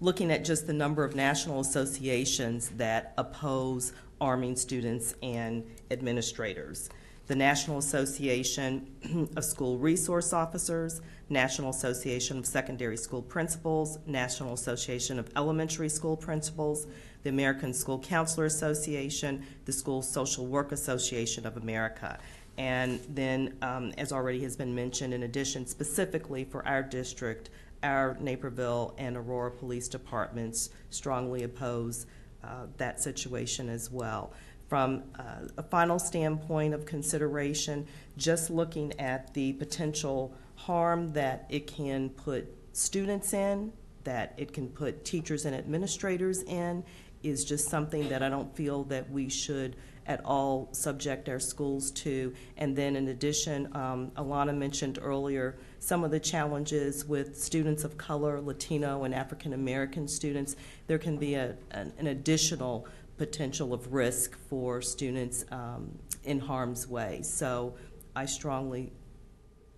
looking at just the number of national associations that oppose arming students and administrators. The National Association of School Resource Officers, National Association of Secondary School Principals, National Association of Elementary School Principals, the American School Counselor Association, the School Social Work Association of America. And then, um, as already has been mentioned, in addition, specifically for our district, our Naperville and Aurora Police Departments strongly oppose uh, that situation as well. From uh, a final standpoint of consideration, just looking at the potential harm that it can put students in, that it can put teachers and administrators in, is just something that I don't feel that we should at all subject our schools to. And then in addition, um, Alana mentioned earlier some of the challenges with students of color, Latino and African American students. There can be a, an, an additional potential of risk for students um, in harm's way. So I strongly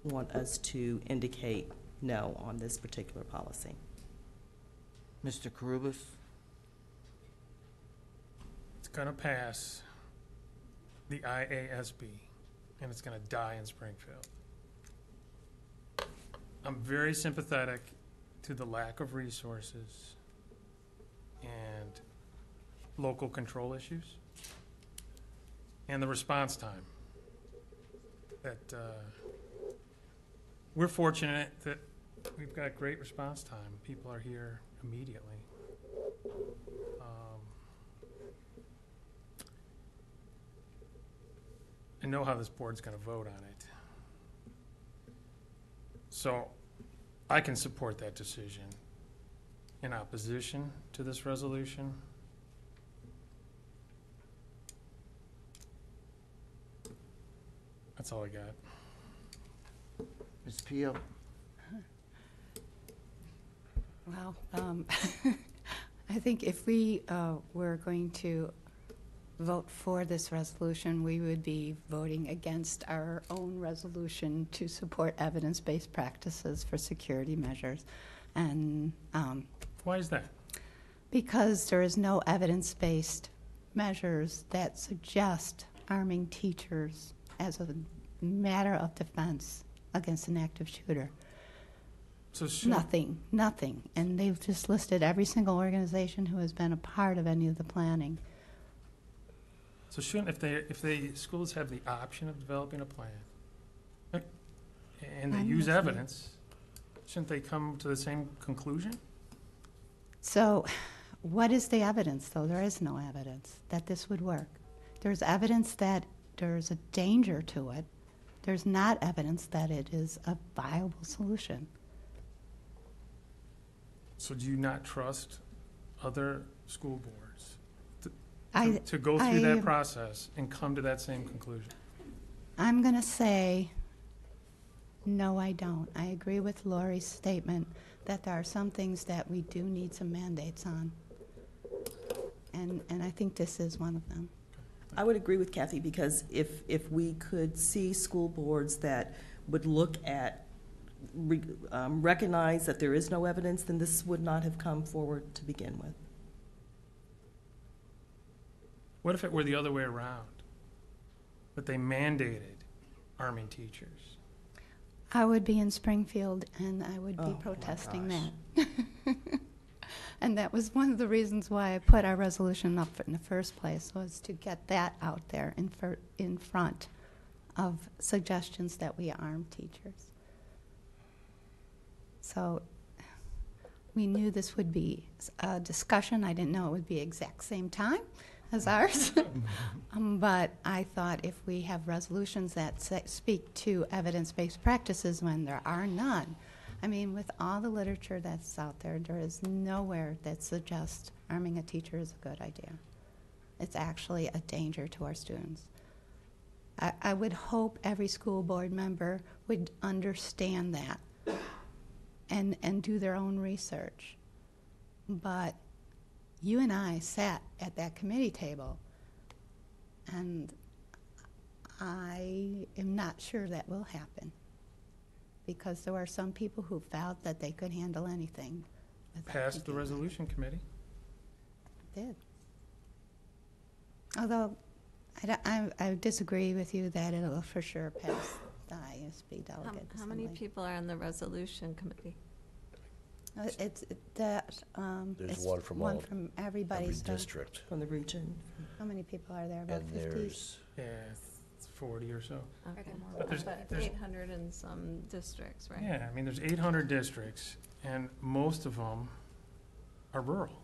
want us to indicate no on this particular policy. Mr. Karubas? It's gonna pass the IASB, and it's gonna die in Springfield. I'm very sympathetic to the lack of resources and local control issues, and the response time. That, uh, we're fortunate that we've got great response time. People are here immediately. I know how this board's gonna vote on it. So I can support that decision in opposition to this resolution. That's all I got. Ms. Peel? Well, um, I think if we uh, were going to vote for this resolution, we would be voting against our own resolution to support evidence-based practices for security measures. And um, Why is that? because there is no evidence-based measures that suggest arming teachers as a matter of defense against an active shooter. So should, Nothing, nothing. And they've just listed every single organization who has been a part of any of the planning. So shouldn't, if they, if they, schools have the option of developing a plan, uh, and they I'm use evidence, shouldn't they come to the same conclusion? So, what is the evidence, though? There is no evidence that this would work. There's evidence that there's a danger to it. There's not evidence that it is a viable solution. So do you not trust other school boards I- to, to go through I- that process and come to that same conclusion? I'm going to say, no, I don't. I agree with Lori's statement that there are some things that we do need some mandates on. And, and I think this is one of them. I would agree with Kathy, because if, if we could see school boards that would look at, re- um, recognize that there is no evidence, then this would not have come forward to begin with. What if it were the other way around? That they mandated arming teachers? I would be in Springfield and I would Oh, be my protesting that. and that was one of the reasons why I put our resolution up in the first place was to get that out there in, fir- in front of suggestions that we arm teachers. So we knew this would be a discussion. I didn't know it would be exact same time as ours. um, but I thought if we have resolutions that speak to evidence-based practices when there are none, I mean, with all the literature that's out there, there is nowhere that suggests arming a teacher is a good idea. It's actually a danger to our students. I, I would hope every school board member would understand that and, and do their own research. But you and I sat at that committee table, and I am not sure that will happen because there are some people who felt that they could handle anything. without Passed the thinking about resolution committee? Did. Although, I, I, I disagree with you that it'll for sure pass the ISB How, delegate how many assembly. people are on the resolution committee? Uh, It's, that, um. There's it's one from One all- from everybody, Every so. district. From the region. How many people are there? About And fifty? there's, Yeah, it's forty or so. Okay. But there's- But there's- eight hundred and some districts, right? Yeah, I mean, there's eight hundred districts, and most of them are rural.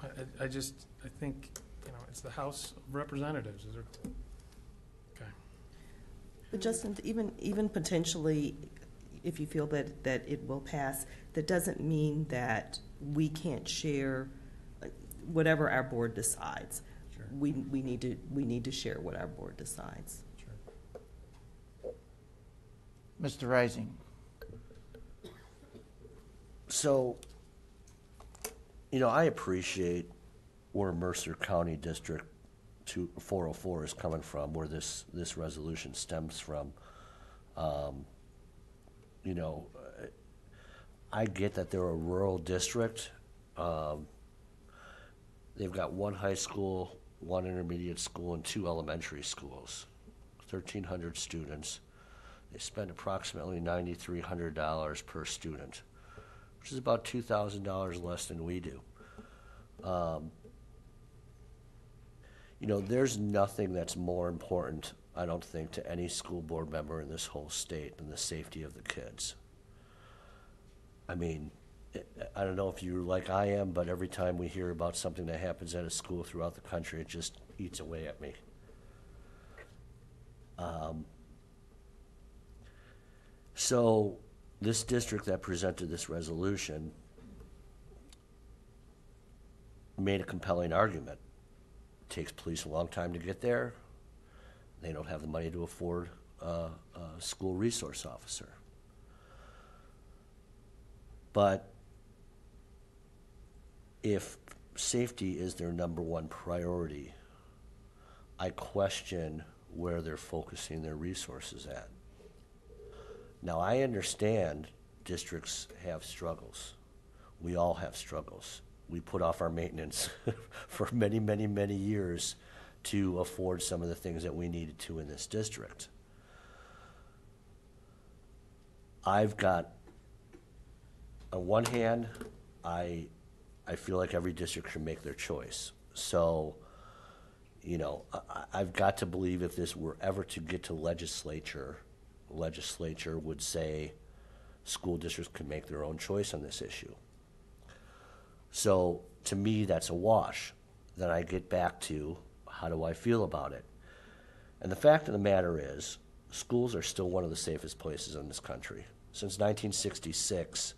I, I, I just, I think, you know, it's the House of Representatives, is there? Okay. But Justin, even, even potentially, if you feel that, that it will pass, that doesn't mean that we can't share uh, whatever our board decides. Sure. We, we need to, we need to share what our board decides. Mr. Rising. so, you know, I appreciate where Mercer County District 404 is coming from, where this, this resolution stems from. Um, You know, I get that they're a rural district. Um, They've got one high school, one intermediate school, and two elementary schools. Thirteen hundred students. They spend approximately ninety-three hundred dollars per student, which is about two thousand dollars less than we do. Um, You know, there's nothing that's more important, I don't think, to any school board member in this whole state and the safety of the kids. I mean, I- don't know if you're like I am, but every time we hear about something that happens at a school throughout the country, it just eats away at me. Um, So, this district that presented this resolution made a compelling argument. Takes police a long time to get there. They don't have the money to afford a, school resource officer. But if safety is their number one priority, I question where they're focusing their resources at. Now, I understand districts have struggles. We all have struggles. We put off our maintenance for many, many, many years to afford some of the things that we needed to in this district. I've got, on one hand, I, I feel like every district should make their choice. So, you know, I- I've got to believe if this were ever to get to legislature, legislature would say school districts can make their own choice on this issue. So, to me, that's a wash. Then I get back to, how do I feel about it? And the fact of the matter is, schools are still one of the safest places in this country. Since 1966,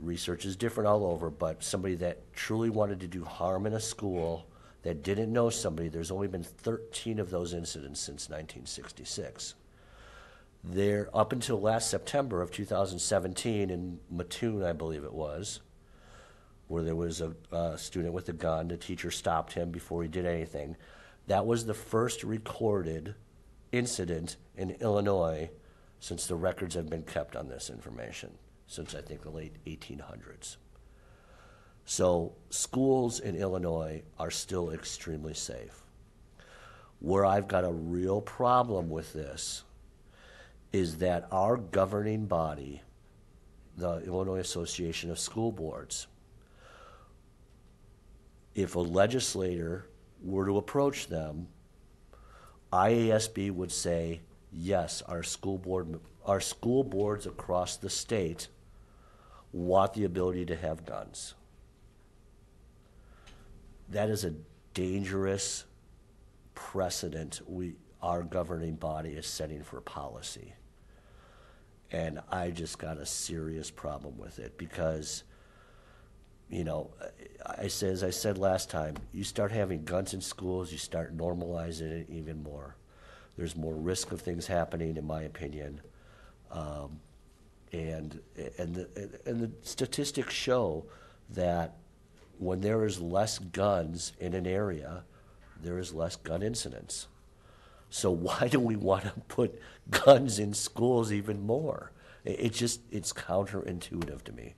research is different all over, but somebody that truly wanted to do harm in a school that didn't know somebody, there's only been 13 of those incidents since 1966. There, up until last September of 2017 in Mattoon, I believe it was, where there was a, a student with a gun. The teacher stopped him before he did anything. That was the first recorded incident in Illinois since the records have been kept on this information, since I think the late 1800s. So schools in Illinois are still extremely safe. Where I've got a real problem with this is that our governing body, the Illinois Association of School Boards, if a legislator were to approach them, IASB would say, yes, our school board, our school boards across the state want the ability to have guns. That is a dangerous precedent we, our governing body is setting for policy. And I just got a serious problem with it because you know, I as I said last time, you start having guns in schools, you start normalizing it even more. There's more risk of things happening, in my opinion. Um, and, and, the, and the statistics show that when there is less guns in an area, there is less gun incidents. So why do we want to put guns in schools even more? It, it just, it's counterintuitive to me.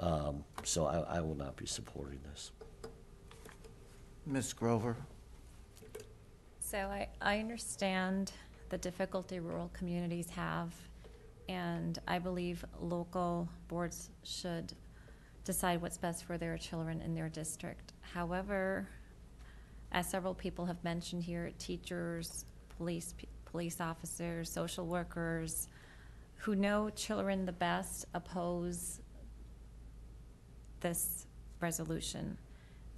Um, so I, I will not be supporting this. Ms. Grover? So I, I understand the difficulty rural communities have, and I believe local boards should decide what's best for their children in their district. However, as several people have mentioned here, teachers, police, police officers, social workers, who know children the best oppose this resolution.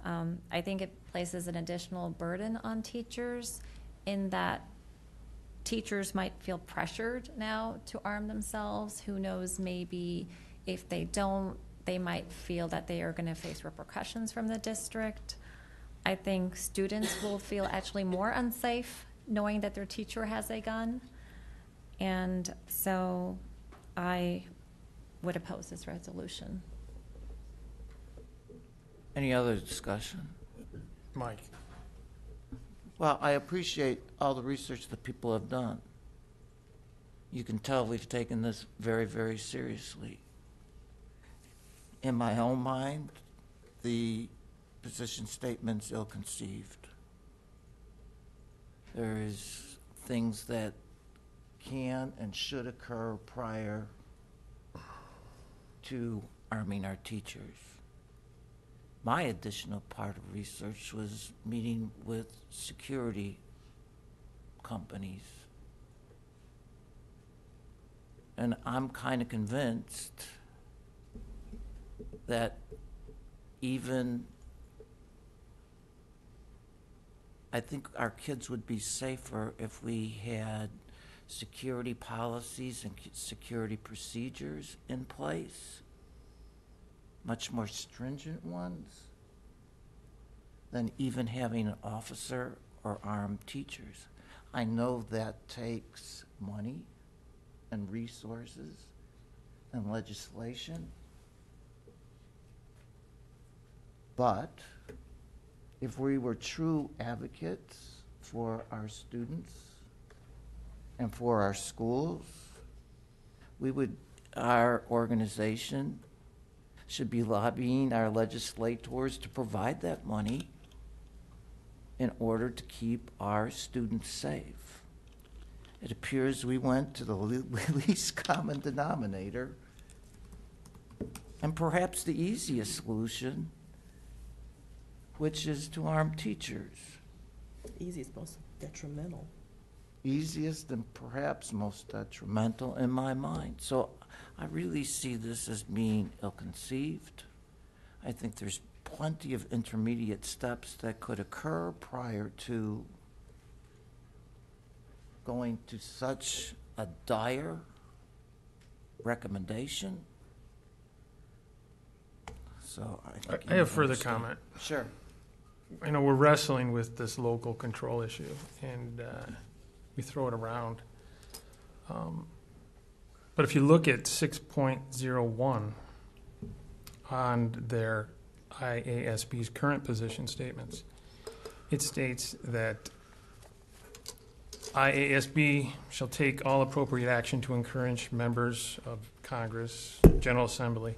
Um, I think it places an additional burden on teachers in that teachers might feel pressured now to arm themselves. Who knows, maybe if they don't, they might feel that they are going to face repercussions from the district. I think students will feel actually more unsafe knowing that their teacher has a gun. And so I would oppose this resolution. Any other discussion? Mike, Well, I appreciate all the research that people have done. You can tell we've taken this very, very seriously. In my own mind, the position statement's ill-conceived. There is things that can and should occur prior to arming our teachers. My additional part of research was meeting with security companies. And I'm kind of convinced that even, I think our kids would be safer if we had security policies and security procedures in place much more stringent ones than even having an officer or armed teachers. I know that takes money and resources and legislation. But if we were true advocates for our students and for our schools, we would, our organization should be lobbying our legislators to provide that money in order to keep our students safe. It appears we went to the least common denominator and perhaps the easiest solution, which is to arm teachers. Easiest, most detrimental. Easiest and perhaps most detrimental in my mind. So I really see this as being ill-conceived. I think there's plenty of intermediate steps that could occur prior to going to such a dire recommendation. So I think. I you have further understand. comment. Sure. I know we're wrestling with this local control issue, and uh, we throw it around. Um, But if you look at 6.01 on their IASB's current position statements, it states that IASB shall take all appropriate action to encourage members of Congress, General Assembly,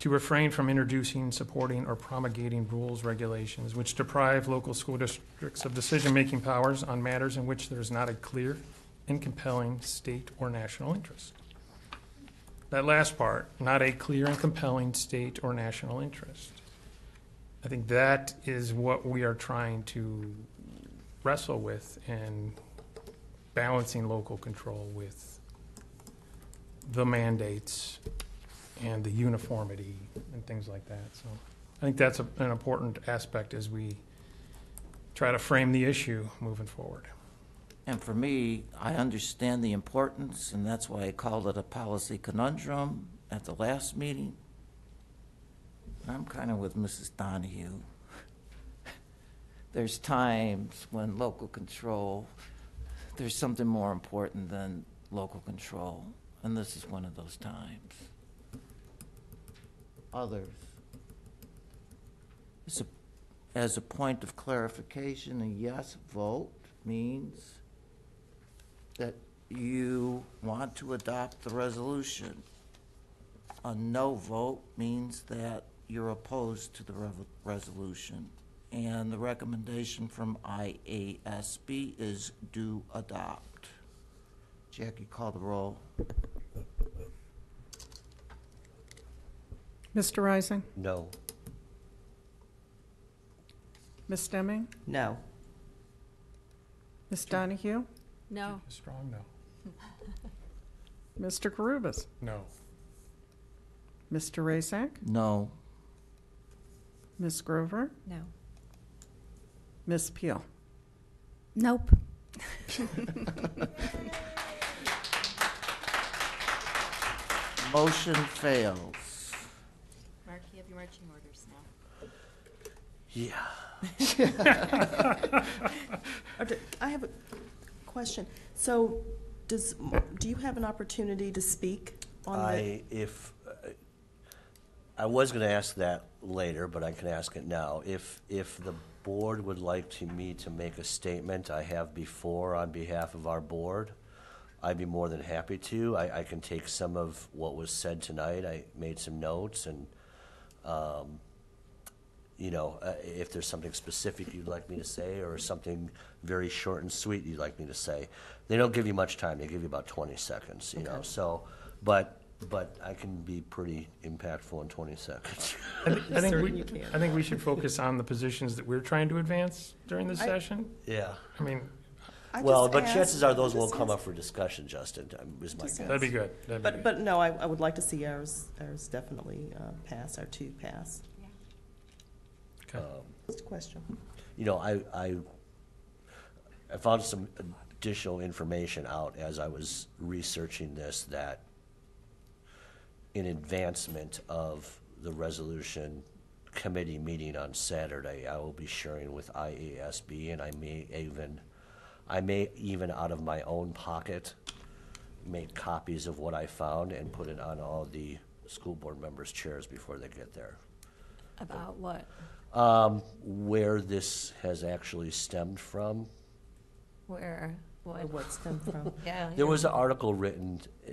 to refrain from introducing, supporting, or promulgating rules, regulations which deprive local school districts of decision-making powers on matters in which there is not a clear and compelling state or national interest. That last part, not a clear and compelling state or national interest. I think that is what we are trying to wrestle with and balancing local control with the mandates and the uniformity and things like that. So I think that's a- an important aspect as we try to frame the issue moving forward. And for me, I understand the importance, and that's why I called it a policy conundrum at the last meeting. I'm kind of with Mrs. Donahue. There's times when local control, there's something more important than local control, and this is one of those times. Others. As a, as a point of clarification, a yes vote means that you want to adopt the resolution. A no vote means that you're opposed to the rev- resolution. And the recommendation from IASB is do adopt. Jackie, call the roll. Mr. Rising? No. Ms. Demme? No. Ms. Donahue? No. Strong no. Mr. Karubas? No. Mr. Raczak? No. Ms. Grover? No. Ms. Peel? Nope. Motion fails. Mark, you have your marching orders now. Yeah. Okay, I have a question. So, does, do you have an opportunity to speak on the? I, if, uh, I was gonna ask that later, but I can ask it now. If, if the board would like to me to make a statement I have before on behalf of our board, I'd be more than happy to. I, I can take some of what was said tonight. I made some notes and, um, you know, uh, if there's something specific you'd like me to say or something very short and sweet you'd like me to say. They don't give you much time. They give you about 20 seconds, you know, so, but, but I can be pretty impactful in 20 seconds. I thi- I think Certain we, you can. I think we should focus on the positions that we're trying to advance during this I- session. Yeah. I mean, I Well, just but asked- chances are those I won't just come up asked- for discussion, Justin, um, is my Just guess. that'd be good. That'd be But, good. but no, I, I would like to see ours, ours definitely uh, pass, our two pass. Okay. Um, Just a question. you know, I, I, I found some additional information out as I was researching this that in advancement of the resolution committee meeting on Saturday, I will be sharing with IASB and I may even, I may even out of my own pocket make copies of what I found and put it on all the school board members' chairs before they get there About what? Um, where this has actually stemmed from. Where? Or what stemmed from? Yeah. There was an article written i-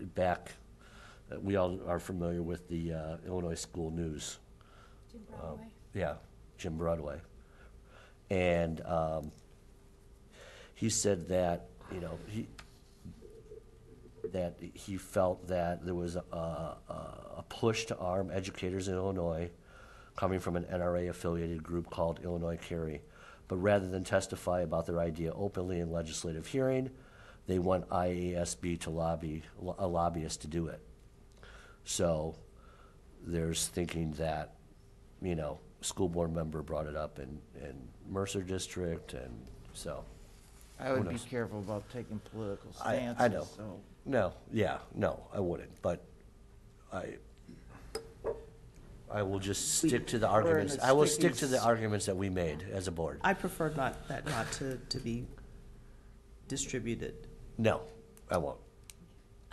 i- back, uh, we all are familiar with the uh, Illinois School News. Jim Um, Yeah, Jim Broadway. And um, he said that, you know, he, that he felt that there was a, a, a push to arm educators in Illinois coming from an NRA affiliated group called Illinois Carry. But rather than testify about their idea openly in legislative hearing, they want IASB to lobby, a lobbyist to do it. So there's thinking that, you know, school board member brought it up in, in Mercer District and so. I would be knows? careful about taking political I, stances. I know. so- No, yeah, no, I wouldn't, but I, I will just We- stick to the we're in arguments, a I will stick to the s- arguments that we made as a board. I prefer not, that not to, to be distributed. No, I won't.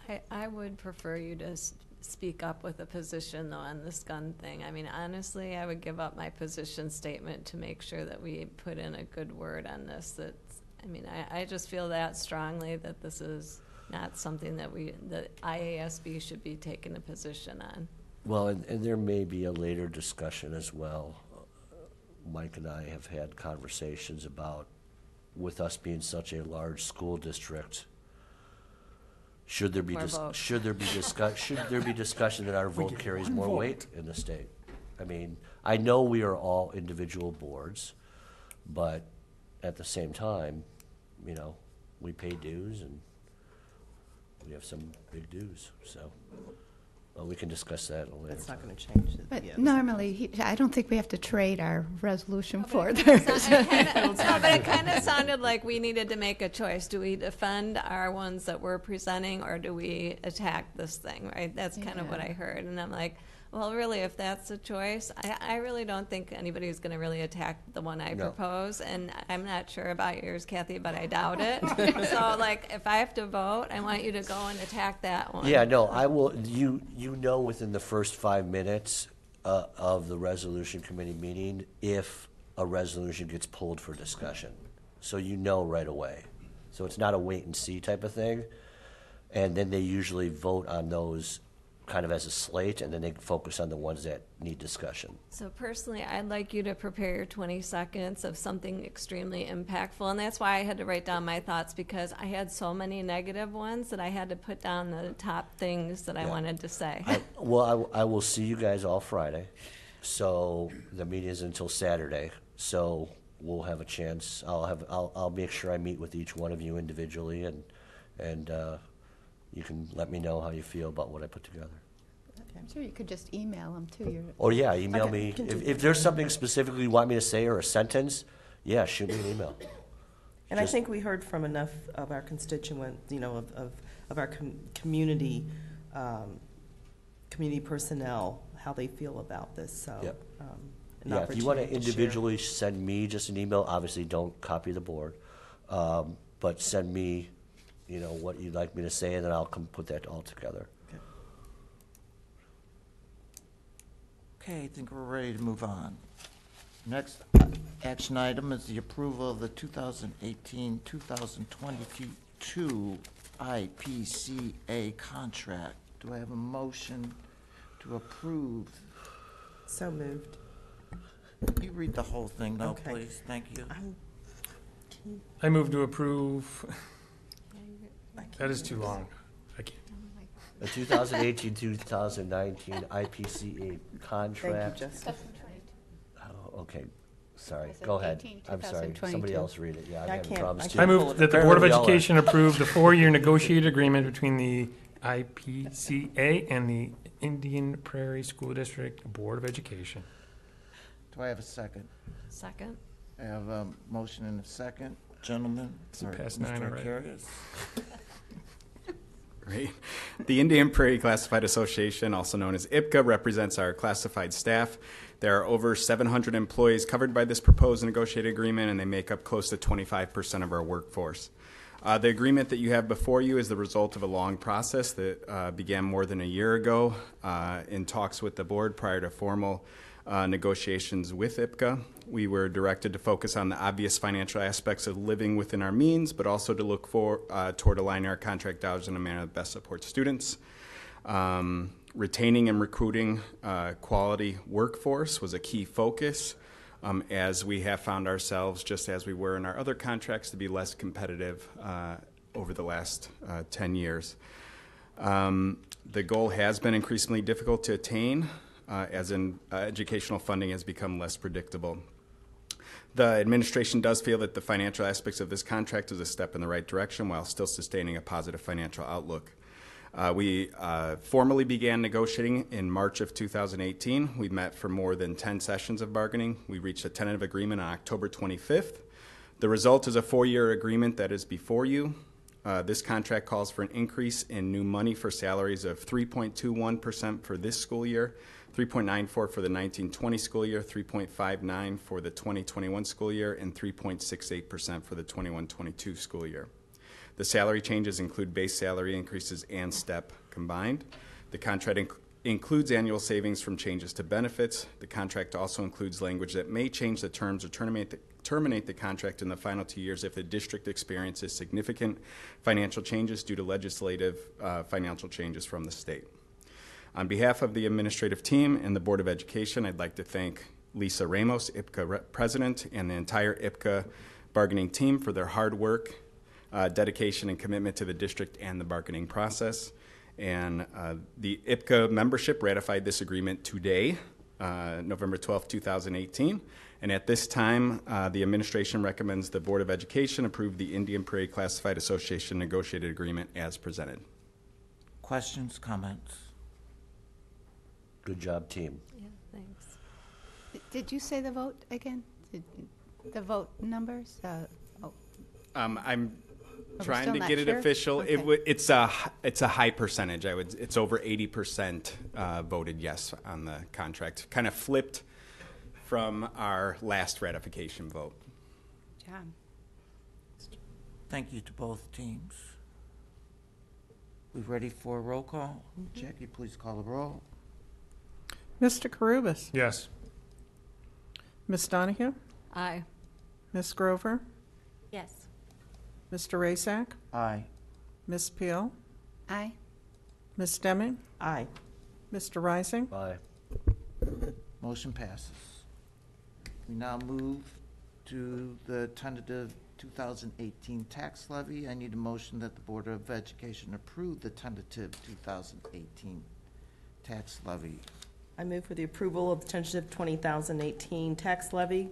I, I would prefer you to s- speak up with a position though on this gun thing. I mean, honestly, I would give up my position statement to make sure that we put in a good word on this. That's, I mean, I, I just feel that strongly that this is not something that we, that IASB should be taking a position on. Well, and, and there may be a later discussion as well. Mike and I have had conversations about, with us being such a large school district, should there be, More dis- votes. should there be discuss, should there be discussion that our vote carries more vote. weight in the state? I mean, I know we are all individual boards, but at the same time, you know, we pay dues and we have some big dues, so. Well, we can discuss that at a later That's not going to change it. But yeah. normally, he- I don't think we have to trade our resolution for It theirs. No, but it kind of sounded like we needed to make a choice. Do we defend our ones that we're presenting, or do we attack this thing, right? That's kind of what I heard, and I'm like, well, really, if that's the choice, I, I really don't think anybody's gonna really attack the one I No. propose, and I'm not sure about yours, Kathy, but I doubt it. So like, if I have to vote, I want you to go and attack that one. Yeah, no, I will, you, you know within the first five minutes uh, of the resolution committee meeting if a resolution gets pulled for discussion. So you know right away. So it's not a wait and see type of thing. And then they usually vote on those kind of as a slate, and then they focus on the ones that need discussion. So personally, I'd like you to prepare your 20 seconds of something extremely impactful. And that's why I had to write down my thoughts because I had so many negative ones that I had to put down the top things that I Yeah. wanted to say. I, well, I I, will see you guys all Friday. So the meeting is until Saturday. So we'll have a chance. I'll have. I'll. I'll make sure I meet with each one of you individually, and and uh, you can let me know how you feel about what I put together. I'm sure you could just email them too. Your Or yeah, email Okay, me can if, do if there's something specifically you want me to say or a sentence. Yeah, shoot me an email. And I Just- think we heard from enough of our constituents, you know, of, of, of our com- community, um, community personnel, how they feel about this, so. Yep. um, an Yeah, if you want to opportunity share. individually send me just an email, obviously don't copy the board. Um, but send me, you know, what you'd like me to say, and then I'll come put that all together. Okay, I think we're ready to move on. Next action item is the approval of the 2018-2022 IPCA contract. Do I have a motion to approve? So moved. Can you read the whole thing now, Okay. please? Thank you. I move to approve. I can't That is too long. I can't. The 2018-2019 IPCA contract. Thank you, Justin. Oh, okay, sorry, I said go ahead. 18, I'm sorry, 2022. somebody else read it, yeah, I I'm having can't- problems I too. I move that the Board of Apparently y'all are. Education approve the four-year negotiated agreement between the IPCA and the Indian Prairie School District Board of Education. Do I have a second? Second. I have a motion and a second. Gentlemen, sorry, past nine Mr. already. Arcarius. The Indian Prairie Classified Association, also known as IPCA, represents our classified staff. There are over 700 employees covered by this proposed negotiated agreement, and they make up close to 25% of our workforce. Uh, the agreement that you have before you is the result of a long process that uh, began more than a year ago uh, in talks with the board prior to formal uh, negotiations with IPCA. We were directed to focus on the obvious financial aspects of living within our means, but also to look for uh, toward aligning our contract dollars in a manner that best supports students. Um, retaining and recruiting uh, quality workforce was a key focus, um, as we have found ourselves, just as we were in our other contracts, to be less competitive uh, over the last uh, 10 years. Um, the goal has been increasingly difficult to attain, uh, as in uh, educational funding has become less predictable. The administration does feel that the financial aspects of this contract is a step in the right direction while still sustaining a positive financial outlook. Uh, we uh, formally began negotiating in March of 2018. We met for more than 10 sessions of bargaining. We reached a tentative agreement on October 25th. The result is a four year agreement that is before you. Uh, this contract calls for an increase in new money for salaries of 3.21% for this school year, 3.94 for the 1920 school year, 3.59 for the 2021 school year, and 3.68% for the 21-22 school year. The salary changes include base salary increases and step combined. The contract inc- includes annual savings from changes to benefits. The contract also includes language that may change the terms or terminate the, terminate the contract in the final two years if the district experiences significant financial changes due to legislative uh, financial changes from the state. On behalf of the administrative team and the Board of Education, I'd like to thank Lisa Ramos, IPCA president, and the entire IPCA bargaining team for their hard work, uh, dedication, and commitment to the district and the bargaining process. And uh, the IPCA membership ratified this agreement today, uh, November 12, 2018. And at this time, uh, the administration recommends the Board of Education approve the Indian Prairie Classified Association negotiated agreement as presented. Questions, comments? Good job, team. Yeah, thanks. Did you say the vote again? Did- The vote numbers? Uh, oh, Um, I'm we're trying still to not get it sure? official. It Okay. w- it's a h- it's a high percentage. I would it's over eighty percent uh, voted yes on the contract. Kind of flipped from our last ratification vote. John. Thank you to both teams. We're ready for a roll call? Jackie, please call the roll. Mr. Karubas? Yes. Ms. Donahue? Aye. Ms. Grover? Yes. Mr. Raczak? Aye. Ms. Peel? Aye. Ms. Demme? Aye. Mr. Rising? Aye. Motion passes. We now move to the tentative 2018 tax levy. I need a motion that the Board of Education approve the tentative 2018 tax levy. I move for the approval of the tentative 2018 tax levy,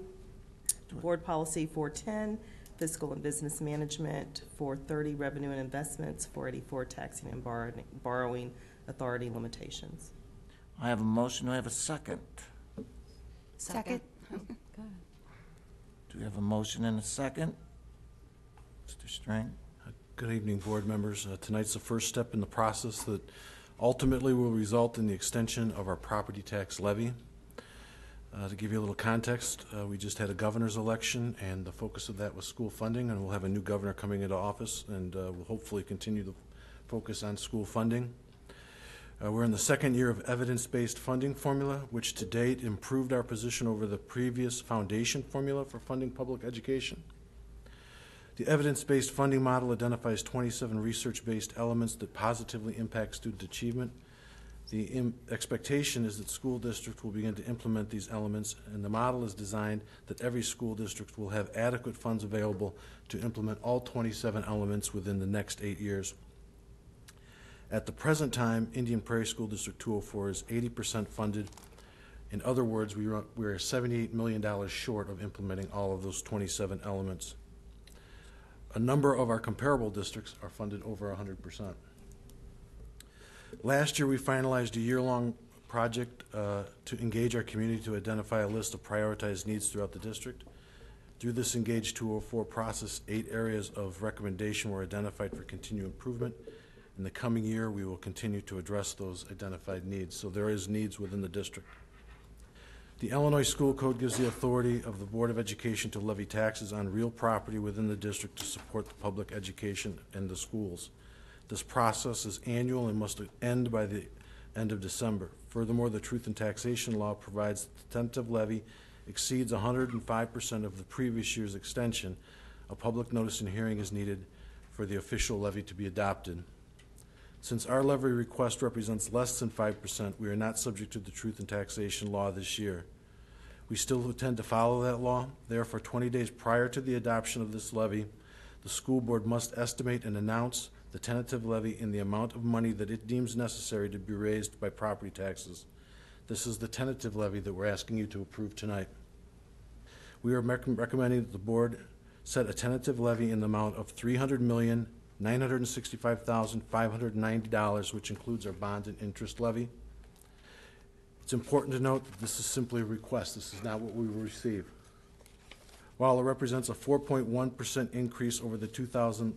Board Policy 410, Fiscal and Business Management, 430, Revenue and Investments, 484, Taxing and Borrowing- Borrowing Authority Limitations. I have a motion, do I have a second? Second. Do we have a motion and a second? Mr. Strang? Good evening, board members. Uh, Tonight's the first step in the process that ultimately will result in the extension of our property tax levy. Uh, To give you a little context, uh, we just had a governor's election, and the focus of that was school funding, and we'll have a new governor coming into office, and uh, we'll hopefully continue the focus on school funding. Uh, We're in the second year of evidence-based funding formula, which to date improved our position over the previous foundation formula for funding public education. The evidence-based funding model identifies 27 research-based elements that positively impact student achievement. The expectation is that school districts will begin to implement these elements, and the model is designed that every school district will have adequate funds available to implement all 27 elements within the next eight years. At the present time, Indian Prairie School District 204 is 80% funded. In other words, we are $78 million short of implementing all of those 27 elements. A number of our comparable districts are funded over 100%. Last year, we finalized a year-long project uh, to engage our community to identify a list of prioritized needs throughout the district. Through this Engage 204 process, eight areas of recommendation were identified for continued improvement. In the coming year, we will continue to address those identified needs. So there is needs within the district. The Illinois School Code gives the authority of the Board of Education to levy taxes on real property within the district to support the public education and the schools. This process is annual and must end by the end of December. Furthermore, the Truth in Taxation Law provides that the tentative levy exceeds 105% of the previous year's extension. A public notice and hearing is needed for the official levy to be adopted. Since our levy request represents less than 5%, we are not subject to the Truth in Taxation Law this year. We still intend to follow that law. Therefore, 20 days prior to the adoption of this levy, the school board must estimate and announce the tentative levy in the amount of money that it deems necessary to be raised by property taxes. This is the tentative levy that we're asking you to approve tonight. We are recommending that the board set a tentative levy in the amount of three hundred million, nine hundred and sixty-five thousand, five hundred and ninety dollars, which includes our bond and interest levy. It's important to note that this is simply a request. This is not what we will receive. While it represents a four point one percent increase over the 2000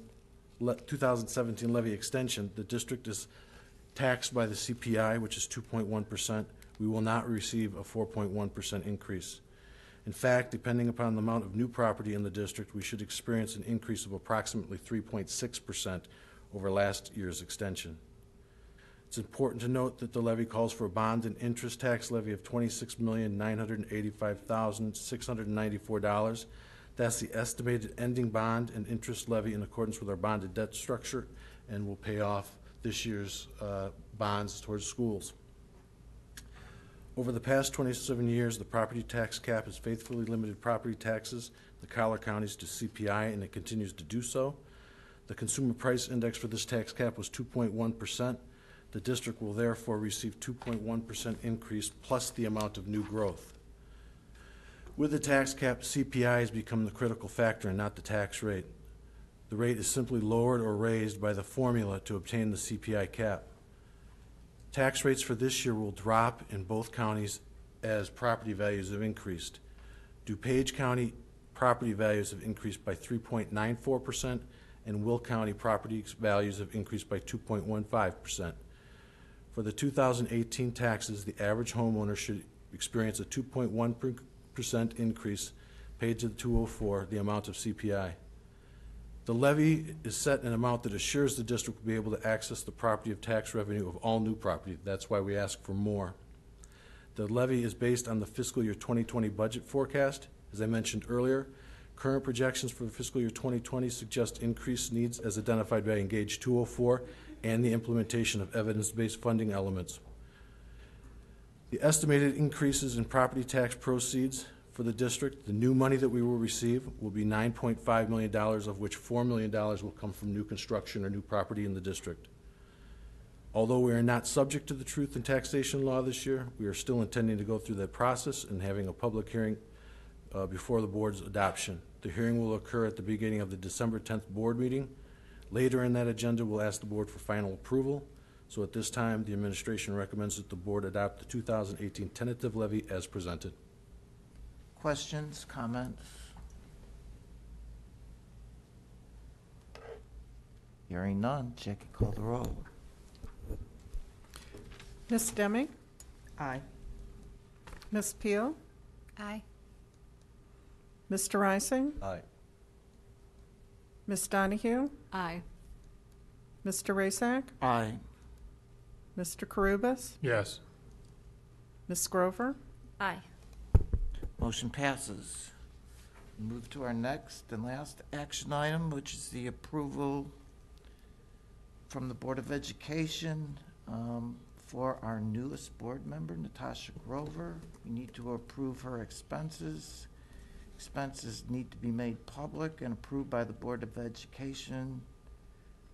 le- 2017 levy extension, the district is taxed by the CPI, which is two point one percent. We will not receive a four point one percent increase. In fact, depending upon the amount of new property in the district, we should experience an increase of approximately 3.6% over last year's extension. It's important to note that the levy calls for a bond and interest tax levy of $26,985,694. That's the estimated ending bond and interest levy in accordance with our bonded debt structure and will pay off this year's uh, bonds towards schools. Over the past 27 years, the property tax cap has faithfully limited property taxes, the Collar counties to CPI, and it continues to do so. The consumer price index for this tax cap was 2.1%. The district will therefore receive 2.1% increase plus the amount of new growth. With the tax cap, CPI has become the critical factor and not the tax rate. The rate is simply lowered or raised by the formula to obtain the CPI cap. Tax rates for this year will drop in both counties as property values have increased. DuPage County property values have increased by 3.94%, and Will County property values have increased by 2.15%. For the 2018 taxes, the average homeowner should experience a 2.1% increase paid to the 204, the amount of CPI. The levy is set in an amount that assures the district will be able to access the property of tax revenue of all new property. That's why we ask for more. The levy is based on the fiscal year 2020 budget forecast. As I mentioned earlier, current projections for the fiscal year 2020 suggest increased needs as identified by Engage 204 and the implementation of evidence-based funding elements. The estimated increases in property tax proceeds for the district, the new money that we will receive will be $9.5 million, of which $4 million will come from new construction or new property in the district. Although we are not subject to the truth and taxation law this year, we are still intending to go through that process and having a public hearing uh, before the board's adoption. The hearing will occur at the beginning of the December 10th board meeting. Later in that agenda, we'll ask the board for final approval. So at this time, the administration recommends that the board adopt the 2018 tentative levy as presented. Questions, comments? Hearing none, Jackie call the roll. Ms. Demme? Aye. Ms. Peel? Aye. Mr. Rising? Aye. Ms. Donahue? Aye. Mr. Raczak? Aye. Mr. Karubas? Yes. Ms. Grover? Aye. Motion passes. Move to our next and last action item, which is the approval from the Board of Education um, for our newest board member, Natasha Grover. We need to approve her expenses. Expenses need to be made public and approved by the Board of Education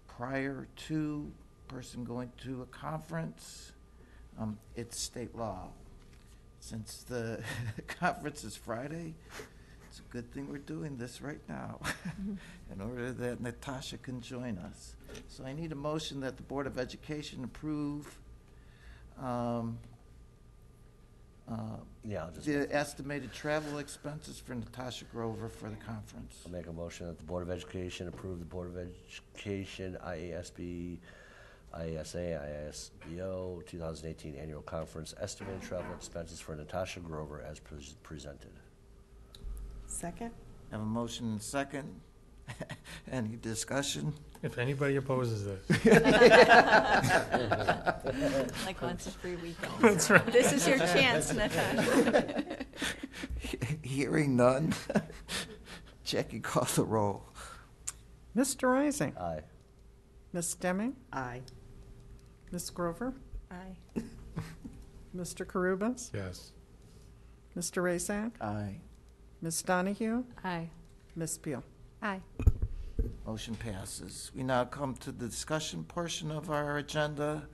prior to person going to a conference. Um, It's state law. Since the conference is Friday, it's a good thing we're doing this right now, in order that Natasha can join us. So I need a motion that the Board of Education approve um, uh, Yeah, I'll just, the estimated travel expenses for Natasha Grover for the conference. I'll make a motion that the Board of Education approve the Board of Education IASB, IASA, IASBO 2018 Annual Conference estimated travel expenses for Natasha Grover as pres- presented. Second? Have a motion and second. Any discussion? If anybody opposes this. Like wants a free weekend. That's right. This is your chance, Natasha. Hearing none. Jackie, call the roll. Mr. Rising? Aye. Ms. Demme? Aye. Ms. Grover? Aye. Mr. Karubas? Yes. Mr. Raczak? Aye. Ms. Donahue? Aye. Ms. Peel? Aye. Motion passes. We now come to the discussion portion of our agenda.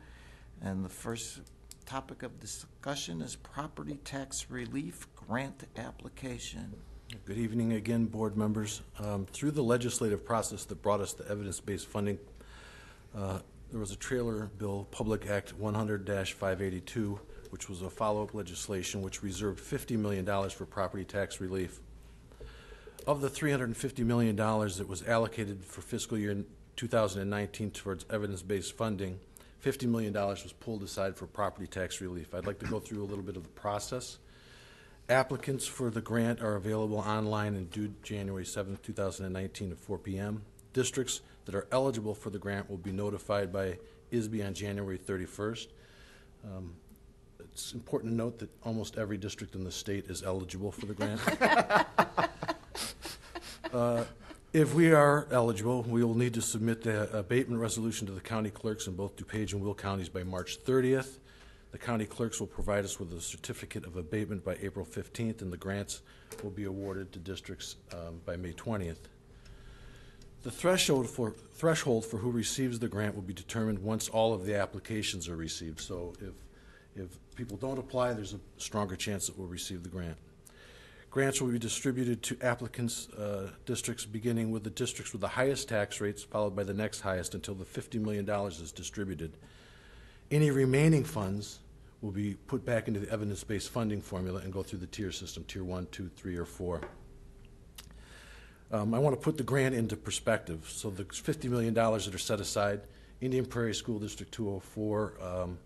And the first topic of discussion is property tax relief grant application. Good evening again, board members. Um, Through the legislative process that brought us the evidence-based funding, uh, there was a trailer bill, Public Act 100-582, which was a follow-up legislation which reserved $50 million for property tax relief. Of the $350 million that was allocated for fiscal year 2019 towards evidence-based funding, $50 million was pulled aside for property tax relief. I'd like to go through a little bit of the process. Applicants for the grant are available online and due January 7th, 2019 at 4 p.m. Districts that are eligible for the grant will be notified by ISB on January 31st. Um, It's important to note that almost every district in the state is eligible for the grant. Uh, If we are eligible, we will need to submit the abatement resolution to the county clerks in both DuPage and Will counties by March 30th. The county clerks will provide us with a certificate of abatement by April 15th, and the grants will be awarded to districts um, by May 20th. The threshold for, threshold for who receives the grant will be determined once all of the applications are received. So if, if people don't apply, there's a stronger chance that we'll receive the grant. Grants will be distributed to applicants, uh, districts, beginning with the districts with the highest tax rates, followed by the next highest until the $50 million is distributed. Any remaining funds will be put back into the evidence-based funding formula and go through the tier system, tier one, two, three, or four. Um, I want to put the grant into perspective. So the $50 million that are set aside, Indian Prairie School District 204 um,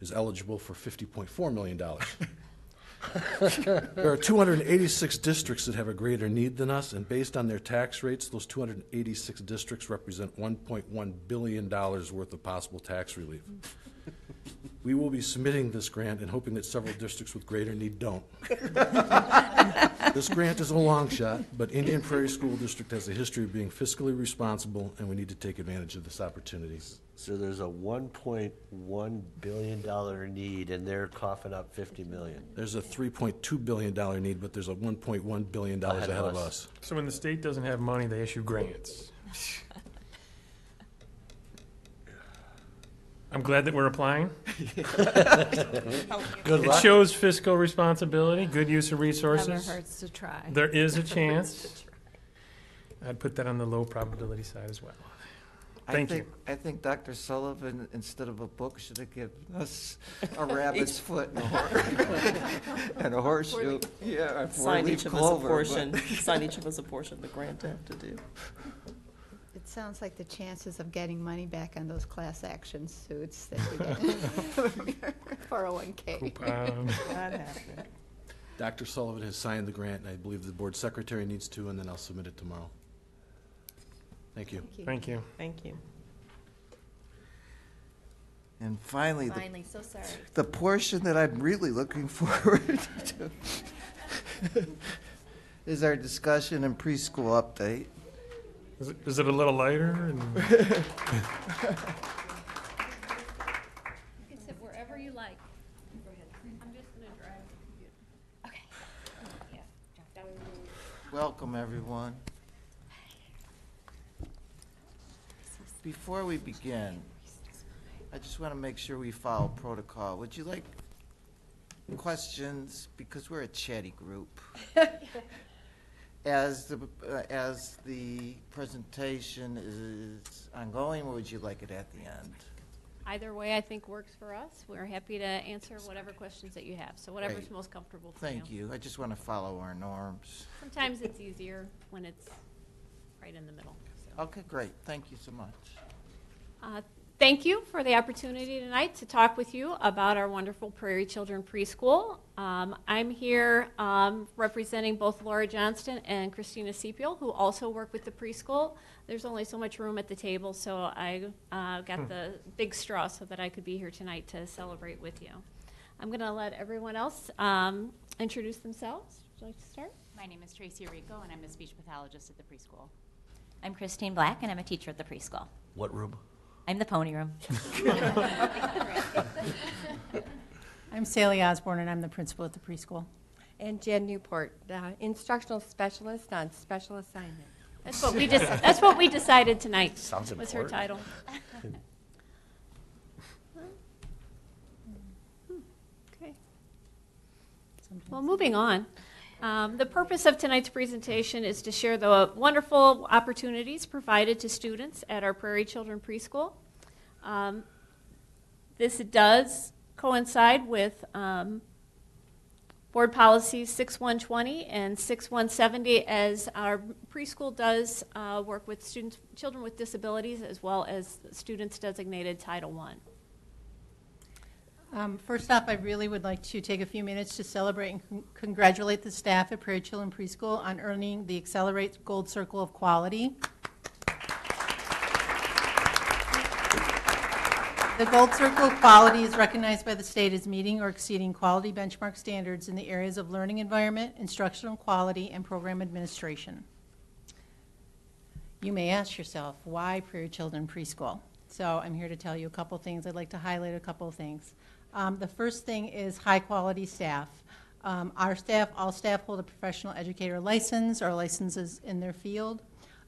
is eligible for $50.4 million. There are 286 districts that have a greater need than us, and based on their tax rates, those 286 districts represent $1.1 billion worth of possible tax relief. We will be submitting this grant and hoping that several districts with greater need don't. This grant is a long shot, but Indian Prairie School District has a history of being fiscally responsible, and we need to take advantage of this opportunity. So there's a one point one billion dollar need, and they're coughing up fifty million. There's a $3.2 billion need, but there's a $1.1 billion ahead of us. So when the state doesn't have money, they issue grants. I'm glad that we're applying. Good It luck. shows fiscal responsibility, good use of resources. Never hurts to try. There is a chance. I'd put that on the low probability side as well. I Thank you. think- I think Dr. Sullivan, instead of a book, should have given us a rabbit's foot and a hor- and a horseshoe. Yeah, a Sign four-leaf each of us a clover, but- portion, sign each of us a portion of the grant to have to do. It sounds like the chances of getting money back on those class action suits that you get from your 401K. Coupon. Not happening. Dr. Sullivan has signed the grant, and I believe the board secretary needs to, and then I'll submit it tomorrow. Thank you. Thank you. Thank you. And finally, the Finally, so sorry. the portion that I'm really looking forward to is our discussion and preschool update. Is it, is it a little lighter? and- You can sit wherever you like. Go ahead. I'm just gonna drive. Okay. Yeah. Welcome, everyone. Before we begin, I just want to make sure we follow protocol. Would you like questions, because we're a chatty group? As the, uh, as the presentation is ongoing, or would you like it at the end? Either way, I think works for us. We're happy to answer whatever questions that you have, so whatever's Great. most comfortable for you. Thank you. I just want to follow our norms. Sometimes it's easier when it's right in the middle. so. Okay, great. Thank you so much. Uh, thank you for the opportunity tonight to talk with you about our wonderful Prairie Children Preschool. Um, I'm here um, representing both Laura Johnston and Christina Sepiel, who also work with the preschool. There's only so much room at the table, so I uh, got Hmm. the big straw so that I could be here tonight to celebrate with you. I'm going to let everyone else um, introduce themselves. Would you like to start? My name is Tracy Rico, and I'm a speech pathologist at the preschool. I'm Christine Black, and I'm a teacher at the preschool. What room? I'm the pony room. I'm Sally Osborne, and I'm the principal at the preschool. And Jen Newport, the instructional specialist on special assignment. That's what we just, that's what we decided tonight. Sounds Was her important. title. Hmm. Okay. Well, moving on. Um, The purpose of tonight's presentation is to share the wonderful opportunities provided to students at our Prairie Children Preschool. Um, This does coincide with um, Board Policies 6120 and 6170, as our preschool does uh, work with students, children with disabilities, as well as students designated Title I. Um, First off, I really would like to take a few minutes to celebrate and con- congratulate the staff at Prairie Children Preschool on earning the ExceleRate Gold Circle of Quality. The Gold Circle of Quality is recognized by the state as meeting or exceeding quality benchmark standards in the areas of learning environment, instructional quality, and program administration. You may ask yourself, why Prairie Children Preschool? So I'm here to tell you a couple things. I'd like to highlight a couple things. Um, the first thing is high-quality staff. Um, our staff, all staff hold a professional educator license or licenses in their field.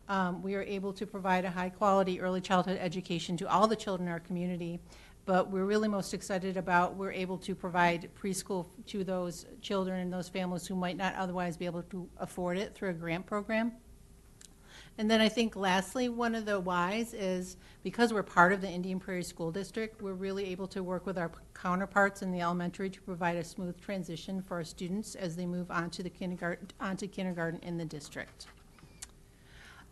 Um, we are able to provide a high-quality early childhood education to all the children in our community, but we're really most excited about we're able to provide preschool to those children and those families who might not otherwise be able to afford it through a grant program. And then I think lastly, one of the whys is because we're part of the Indian Prairie School District, we're really able to work with our counterparts in the elementary to provide a smooth transition for our students as they move on to the kindergarten, onto kindergarten in the district.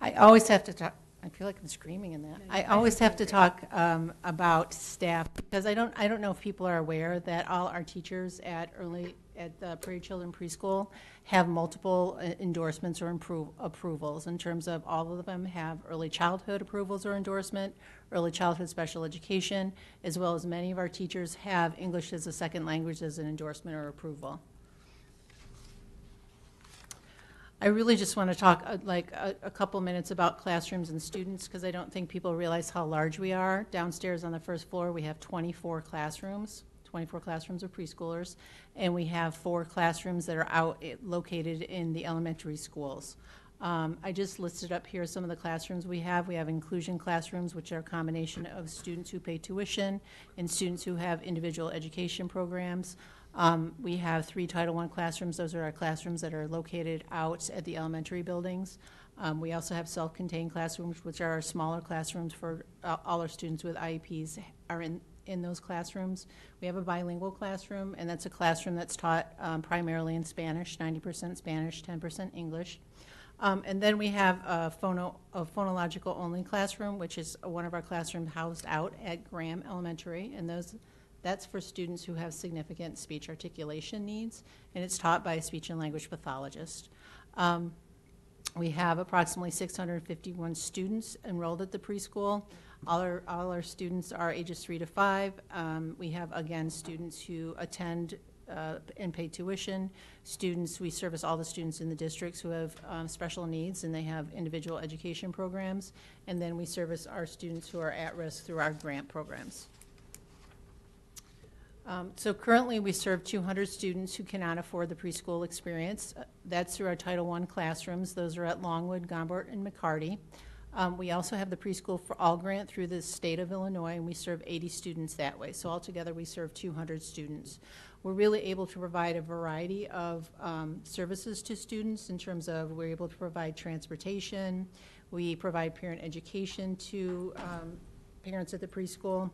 I always have to talk, I feel like I'm screaming in that. I always have to talk um, about staff because I don't, I don't know if people are aware that all our teachers at early, at the Prairie Children Preschool have multiple uh, endorsements or improve, approvals in terms of all of them have early childhood approvals or endorsement, early childhood special education, as well as many of our teachers have English as a second language as an endorsement or approval. I really just want to talk uh, like a, a couple minutes about classrooms and students because I don't think people realize how large we are. Downstairs on the first floor, we have 24 classrooms, 24 classrooms of preschoolers, and we have four classrooms that are out eh, located in the elementary schools. Um, I just listed up here some of the classrooms we have. We have inclusion classrooms, which are a combination of students who pay tuition and students who have individual education programs. Um, we have three Title I classrooms. Those are our classrooms that are located out at the elementary buildings. Um, we also have self-contained classrooms, which are our smaller classrooms for uh, all our students with IEPs are in, in those classrooms. We have a bilingual classroom, and that's a classroom that's taught um, primarily in Spanish, 90% Spanish, 10% English. Um, and then we have a, phono, a phonological only classroom, which is one of our classrooms housed out at Graham Elementary, and those that's for students who have significant speech articulation needs, and it's taught by a speech and language pathologist. Um, we have approximately 651 students enrolled at the preschool. All our, all our students are ages three to five. Um, we have, again, students who attend uh, and pay tuition. Students, we service all the students in the districts who have um, special needs and they have individual education programs. And then we service our students who are at risk through our grant programs. Um, So currently, we serve 200 students who cannot afford the preschool experience. Uh, That's through our Title I classrooms. Those are at Longwood, Gombert, and McCarty. Um, We also have the Preschool for All grant through the state of Illinois, and we serve 80 students that way. So altogether, we serve 200 students. We're really able to provide a variety of um, services to students in terms of, we're able to provide transportation, we provide parent education to um, parents at the preschool.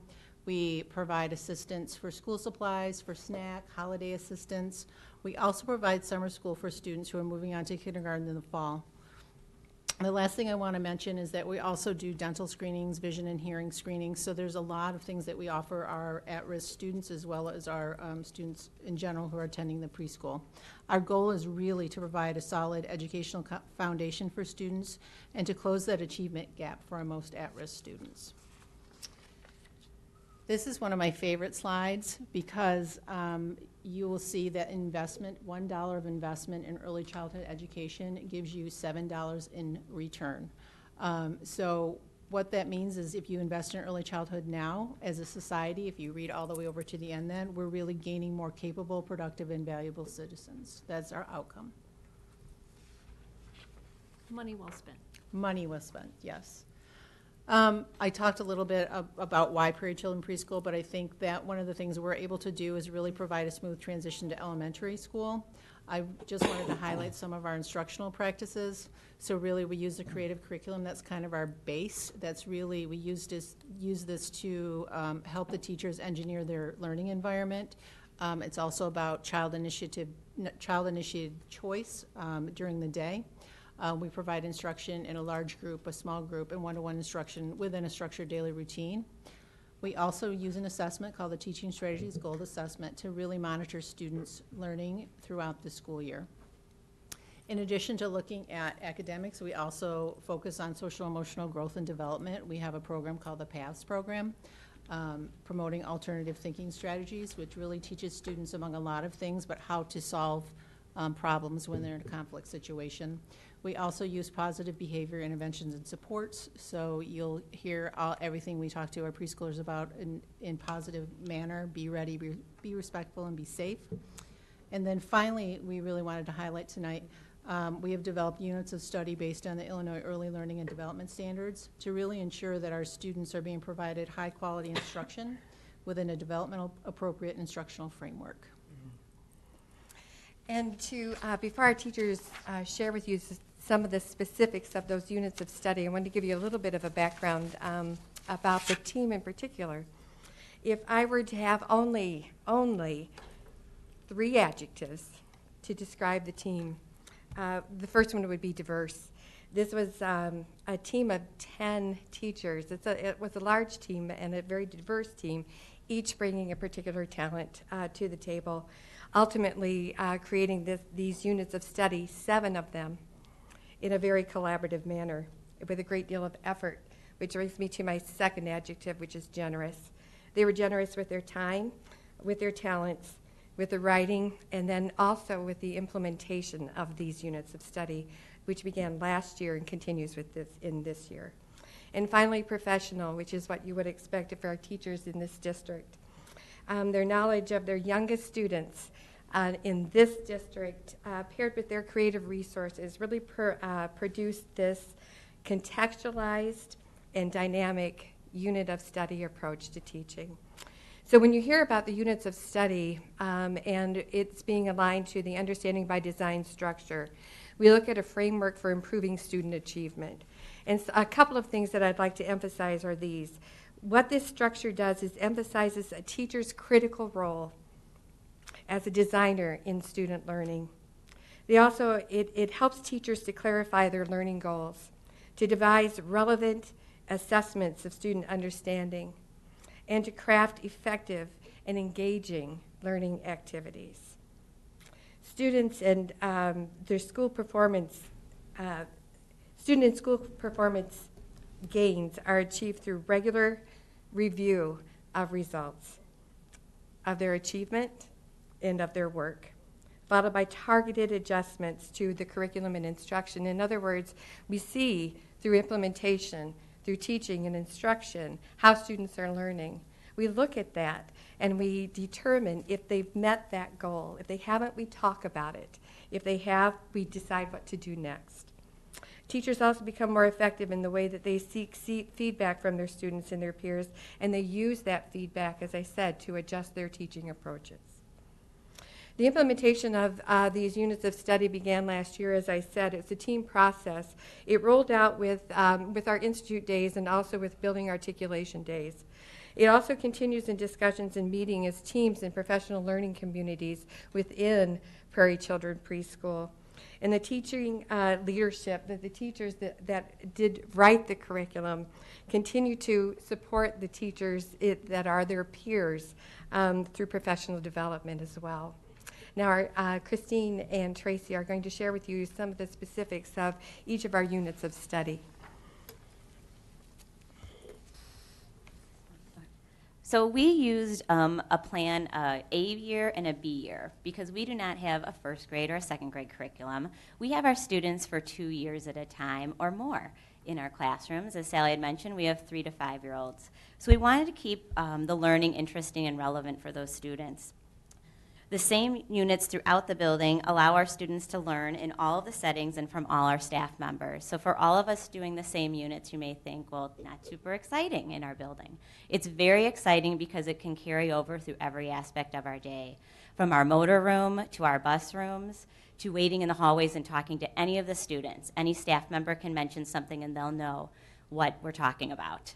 We provide assistance for school supplies, for snack, holiday assistance. We also provide summer school for students who are moving on to kindergarten in the fall. The last thing I want to mention is that we also do dental screenings, vision and hearing screenings. So there's a lot of things that we offer our at-risk students as well as our um, students in general who are attending the preschool. Our goal is really to provide a solid educational foundation for students and to close that achievement gap for our most at-risk students. This is one of my favorite slides because um, you will see that investment, $1 of investment in early childhood education gives you $7 in return. Um, so what that means is if you invest in early childhood now as a society, if you read all the way over to the end then, we're really gaining more capable, productive, and valuable citizens. That's our outcome. Money well spent. Money was spent, yes. Um, I talked a little bit ab- about why Prairie Children Preschool, but I think that one of the things we're able to do is really provide a smooth transition to elementary school. I just wanted to highlight some of our instructional practices. So really, we use the creative curriculum. That's kind of our base. That's really we use this use this to um, help the teachers engineer their learning environment. Um, it's also about child initiative, child initiated choice um, during the day. Uh, we provide instruction in a large group, a small group, and one-to-one instruction within a structured daily routine. We also use an assessment called the Teaching Strategies Gold Assessment to really monitor students' learning throughout the school year. In addition to looking at academics, we also focus on social emotional growth and development. We have a program called the PATHS program, um, promoting alternative thinking strategies, which really teaches students, among a lot of things, but how to solve um, problems when they're in a conflict situation. We also use positive behavior interventions and supports, so you'll hear all, everything we talk to our preschoolers about in, in positive manner, be ready, be, be respectful, and be safe. And then finally, we really wanted to highlight tonight, um, we have developed units of study based on the Illinois Early Learning and Development Standards to really ensure that our students are being provided high-quality instruction within a developmental appropriate instructional framework. And to, uh, before our teachers uh, share with you some of the specifics of those units of study, I wanted to give you a little bit of a background um, about the team in particular. If I were to have only, only three adjectives to describe the team, uh, the first one would be diverse. This was um, a team of 10 teachers. A, it was a large team and a very diverse team, each bringing a particular talent uh, to the table ultimately uh, creating this, these units of study, seven of them, in a very collaborative manner with a great deal of effort, which brings me to my second adjective, which is generous. They were generous with their time, with their talents, with the writing, and then also with the implementation of these units of study, which began last year and continues with this in this year. And finally, professional, which is what you would expect of our teachers in this district. Um, their knowledge of their youngest students uh, in this district, uh, paired with their creative resources, really per, uh, produced this contextualized and dynamic unit of study approach to teaching. So when you hear about the units of study um, and it's being aligned to the understanding by design structure, we look at a framework for improving student achievement. And a couple of things that I'd like to emphasize are these. What this structure does is emphasizes a teacher's critical role as a designer in student learning. They also, it, it helps teachers to clarify their learning goals, to devise relevant assessments of student understanding, and to craft effective and engaging learning activities. Students and um, their school performance, uh, student and school performance gains are achieved through regular review of results of their achievement and of their work, followed by targeted adjustments to the curriculum and instruction. In other words, we see through implementation, through teaching and instruction, how students are learning. We look at that and we determine if they've met that goal. If they haven't, we talk about it. If they have, we decide what to do next. Teachers also become more effective in the way that they seek feedback from their students and their peers, and they use that feedback, as I said, to adjust their teaching approaches. The implementation of uh, these units of study began last year, as I said. It's a team process. It rolled out with, um, with our Institute days and also with Building Articulation days. It also continues in discussions and meeting as teams in professional learning communities within Prairie Children Preschool. And the teaching uh, leadership, that the teachers that, that did write the curriculum continue to support the teachers it, that are their peers um, through professional development as well. Now, our, uh, Christine and Tracy are going to share with you some of the specifics of each of our units of study. So we used um, a plan, uh, A year and a B year, because we do not have a first grade or a second grade curriculum. We have our students for two years at a time or more in our classrooms. As Sally had mentioned, we have three to five year olds. So we wanted to keep um, the learning interesting and relevant for those students. The same units throughout the building allow our students to learn in all of the settings and from all our staff members. So for all of us doing the same units, you may think, well, not super exciting in our building. It's very exciting because it can carry over through every aspect of our day, from our motor room to our bus rooms to waiting in the hallways and talking to any of the students. Any staff member can mention something and they'll know what we're talking about.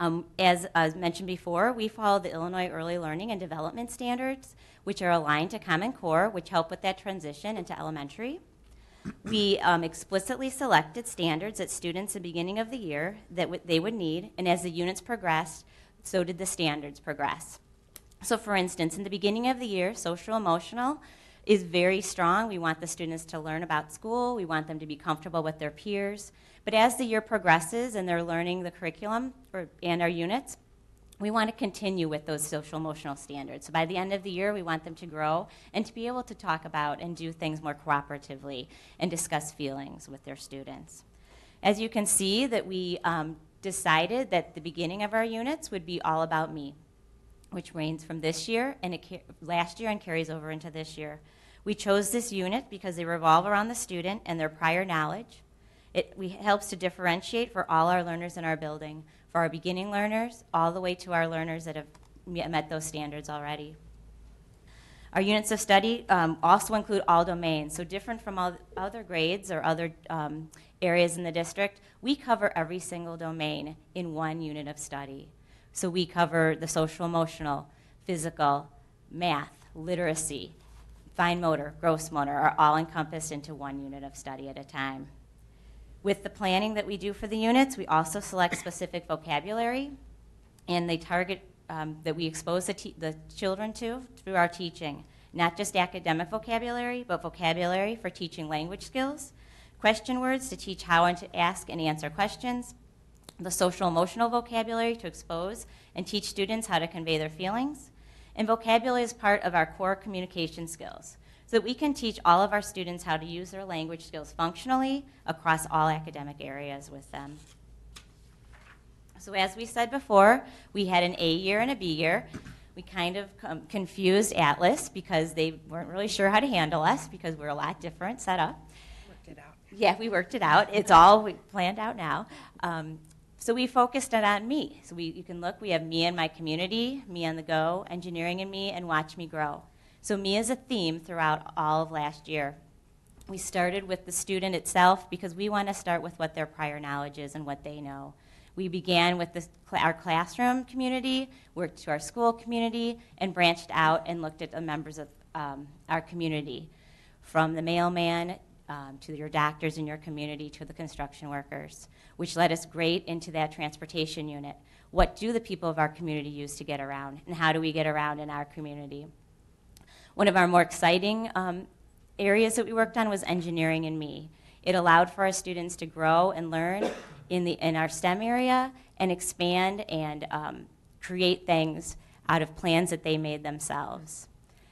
Um, as, as mentioned before, we follow the Illinois Early Learning and Development Standards, which are aligned to Common Core, which help with that transition into elementary. We um, explicitly selected standards at students at the beginning of the year that w- they would need, and as the units progressed, so did the standards progress. So, for instance, in the beginning of the year, social emotional is very strong. We want the students to learn about school, we want them to be comfortable with their peers. But as the year progresses and they're learning the curriculum or, and our units, we want to continue with those social emotional standards. So by the end of the year, we want them to grow and to be able to talk about and do things more cooperatively and discuss feelings with their students. As you can see, that we um, decided that the beginning of our units would be all about me, which reigns from this year and last year and carries over into this year. We chose this unit because they revolve around the student and their prior knowledge. It we, helps to differentiate for all our learners in our building, for our beginning learners, all the way to our learners that have met those standards already. Our units of study um, also include all domains, so different from all other grades or other um, areas in the district, we cover every single domain in one unit of study. So we cover the social emotional, physical, math, literacy, fine motor, gross motor are all encompassed into one unit of study at a time. With the planning that we do for the units, we also select specific vocabulary, and they target um, that we expose the, the children to through our teaching. Not just academic vocabulary, but vocabulary for teaching language skills, question words to teach how and to ask and answer questions, the social emotional vocabulary to expose and teach students how to convey their feelings, and vocabulary is part of our core communication skills so that we can teach all of our students how to use their language skills functionally across all academic areas with them. So as we said before, we had an A year and a B year. We kind of um, confused Atlas because they weren't really sure how to handle us because we're a lot different set up. Worked it out. Yeah, we worked it out. It's all we planned out now. Um, so we focused it on me. So we, you can look, we have me and my community, me on the go, engineering and me, and watch me grow. So me is a theme throughout all of last year. We started with the student itself because we want to start with what their prior knowledge is and what they know. We began with our classroom community, worked to our school community, and branched out and looked at the members of um, our community, from the mailman um, to your doctors in your community to the construction workers, which led us great into that transportation unit. What do the people of our community use to get around, and how do we get around in our community? One of our more exciting um, areas that we worked on was engineering and me. It allowed for our students to grow and learn in, the, in our STEM area and expand and um, create things out of plans that they made themselves.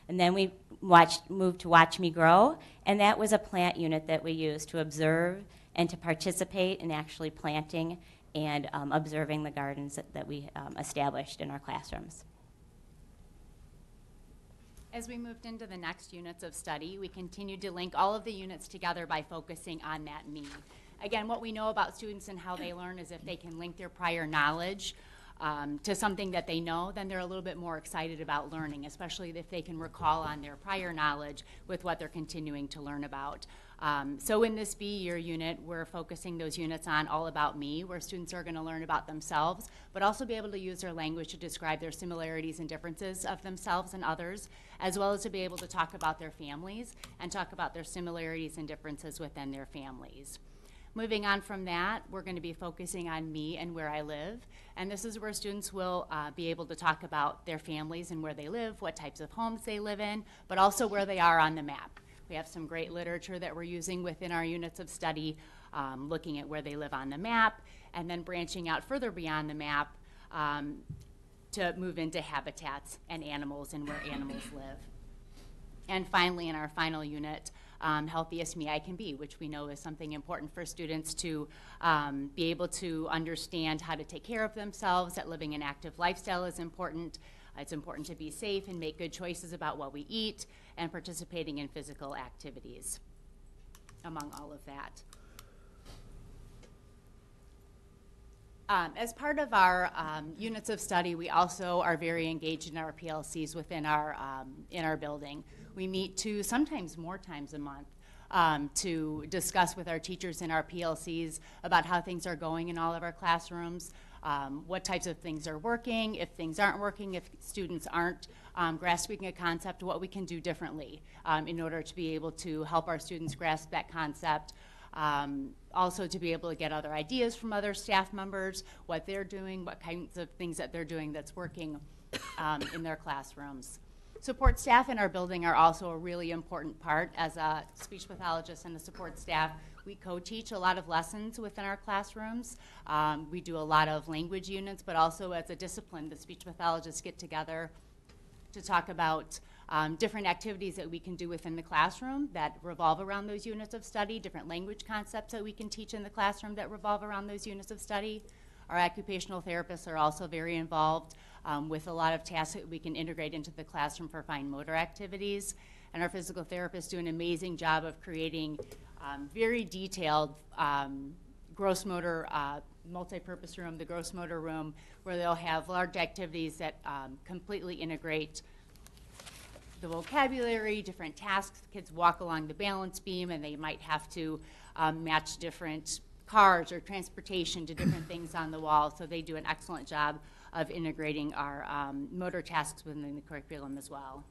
And then we watched, moved to Watch Me Grow, and that was a plant unit that we used to observe and to participate in actually planting and um, observing the gardens that, that we um, established in our classrooms. As we moved into the next units of study, we continued to link all of the units together by focusing on that me. Again, what we know about students and how they learn is if they can link their prior knowledge um, to something that they know, then they're a little bit more excited about learning, especially if they can recall on their prior knowledge with what they're continuing to learn about. Um, so in this B year unit, we're focusing those units on all about me, where students are going to learn about themselves, but also be able to use their language to describe their similarities and differences of themselves and others, as well as to be able to talk about their families and talk about their similarities and differences within their families. Moving on from that, we're going to be focusing on me and where I live. And this is where students will uh, be able to talk about their families and where they live, what types of homes they live in, but also where they are on the map. We have some great literature that we're using within our units of study, um, looking at where they live on the map, and then branching out further beyond the map um, to move into habitats and animals and where animals live. And finally, in our final unit, um, healthiest me I can be, which we know is something important for students to um, be able to understand how to take care of themselves, that living an active lifestyle is important. It's important to be safe and make good choices about what we eat and participating in physical activities, among all of that. Um, as part of our um, units of study, we also are very engaged in our PLCs within our um, in our building. We meet two, sometimes more times a month, um, to discuss with our teachers in our PLCs about how things are going in all of our classrooms, um, what types of things are working, if things aren't working, if students aren't um, grasping a concept, what we can do differently in order to be able to help our students grasp that concept. Um, also to be able to get other ideas from other staff members, what they're doing, what kinds of things that they're doing that's working um, in their classrooms. Support staff in our building are also a really important part. As a speech pathologist and a support staff, we co-teach a lot of lessons within our classrooms. Um, we do a lot of language units, but also as a discipline, the speech pathologists get together to talk about um, different activities that we can do within the classroom that revolve around those units of study, different language concepts that we can teach in the classroom that revolve around those units of study. Our occupational therapists are also very involved um, with a lot of tasks that we can integrate into the classroom for fine motor activities. And our physical therapists do an amazing job of creating um, very detailed um, gross motor uh, multi-purpose room, the gross motor room, where they'll have large activities that um, completely integrate the vocabulary, different tasks. Kids walk along the balance beam, and they might have to um, match different cars or transportation to different things on the wall. So they do an excellent job of integrating our um, motor tasks within the curriculum as well.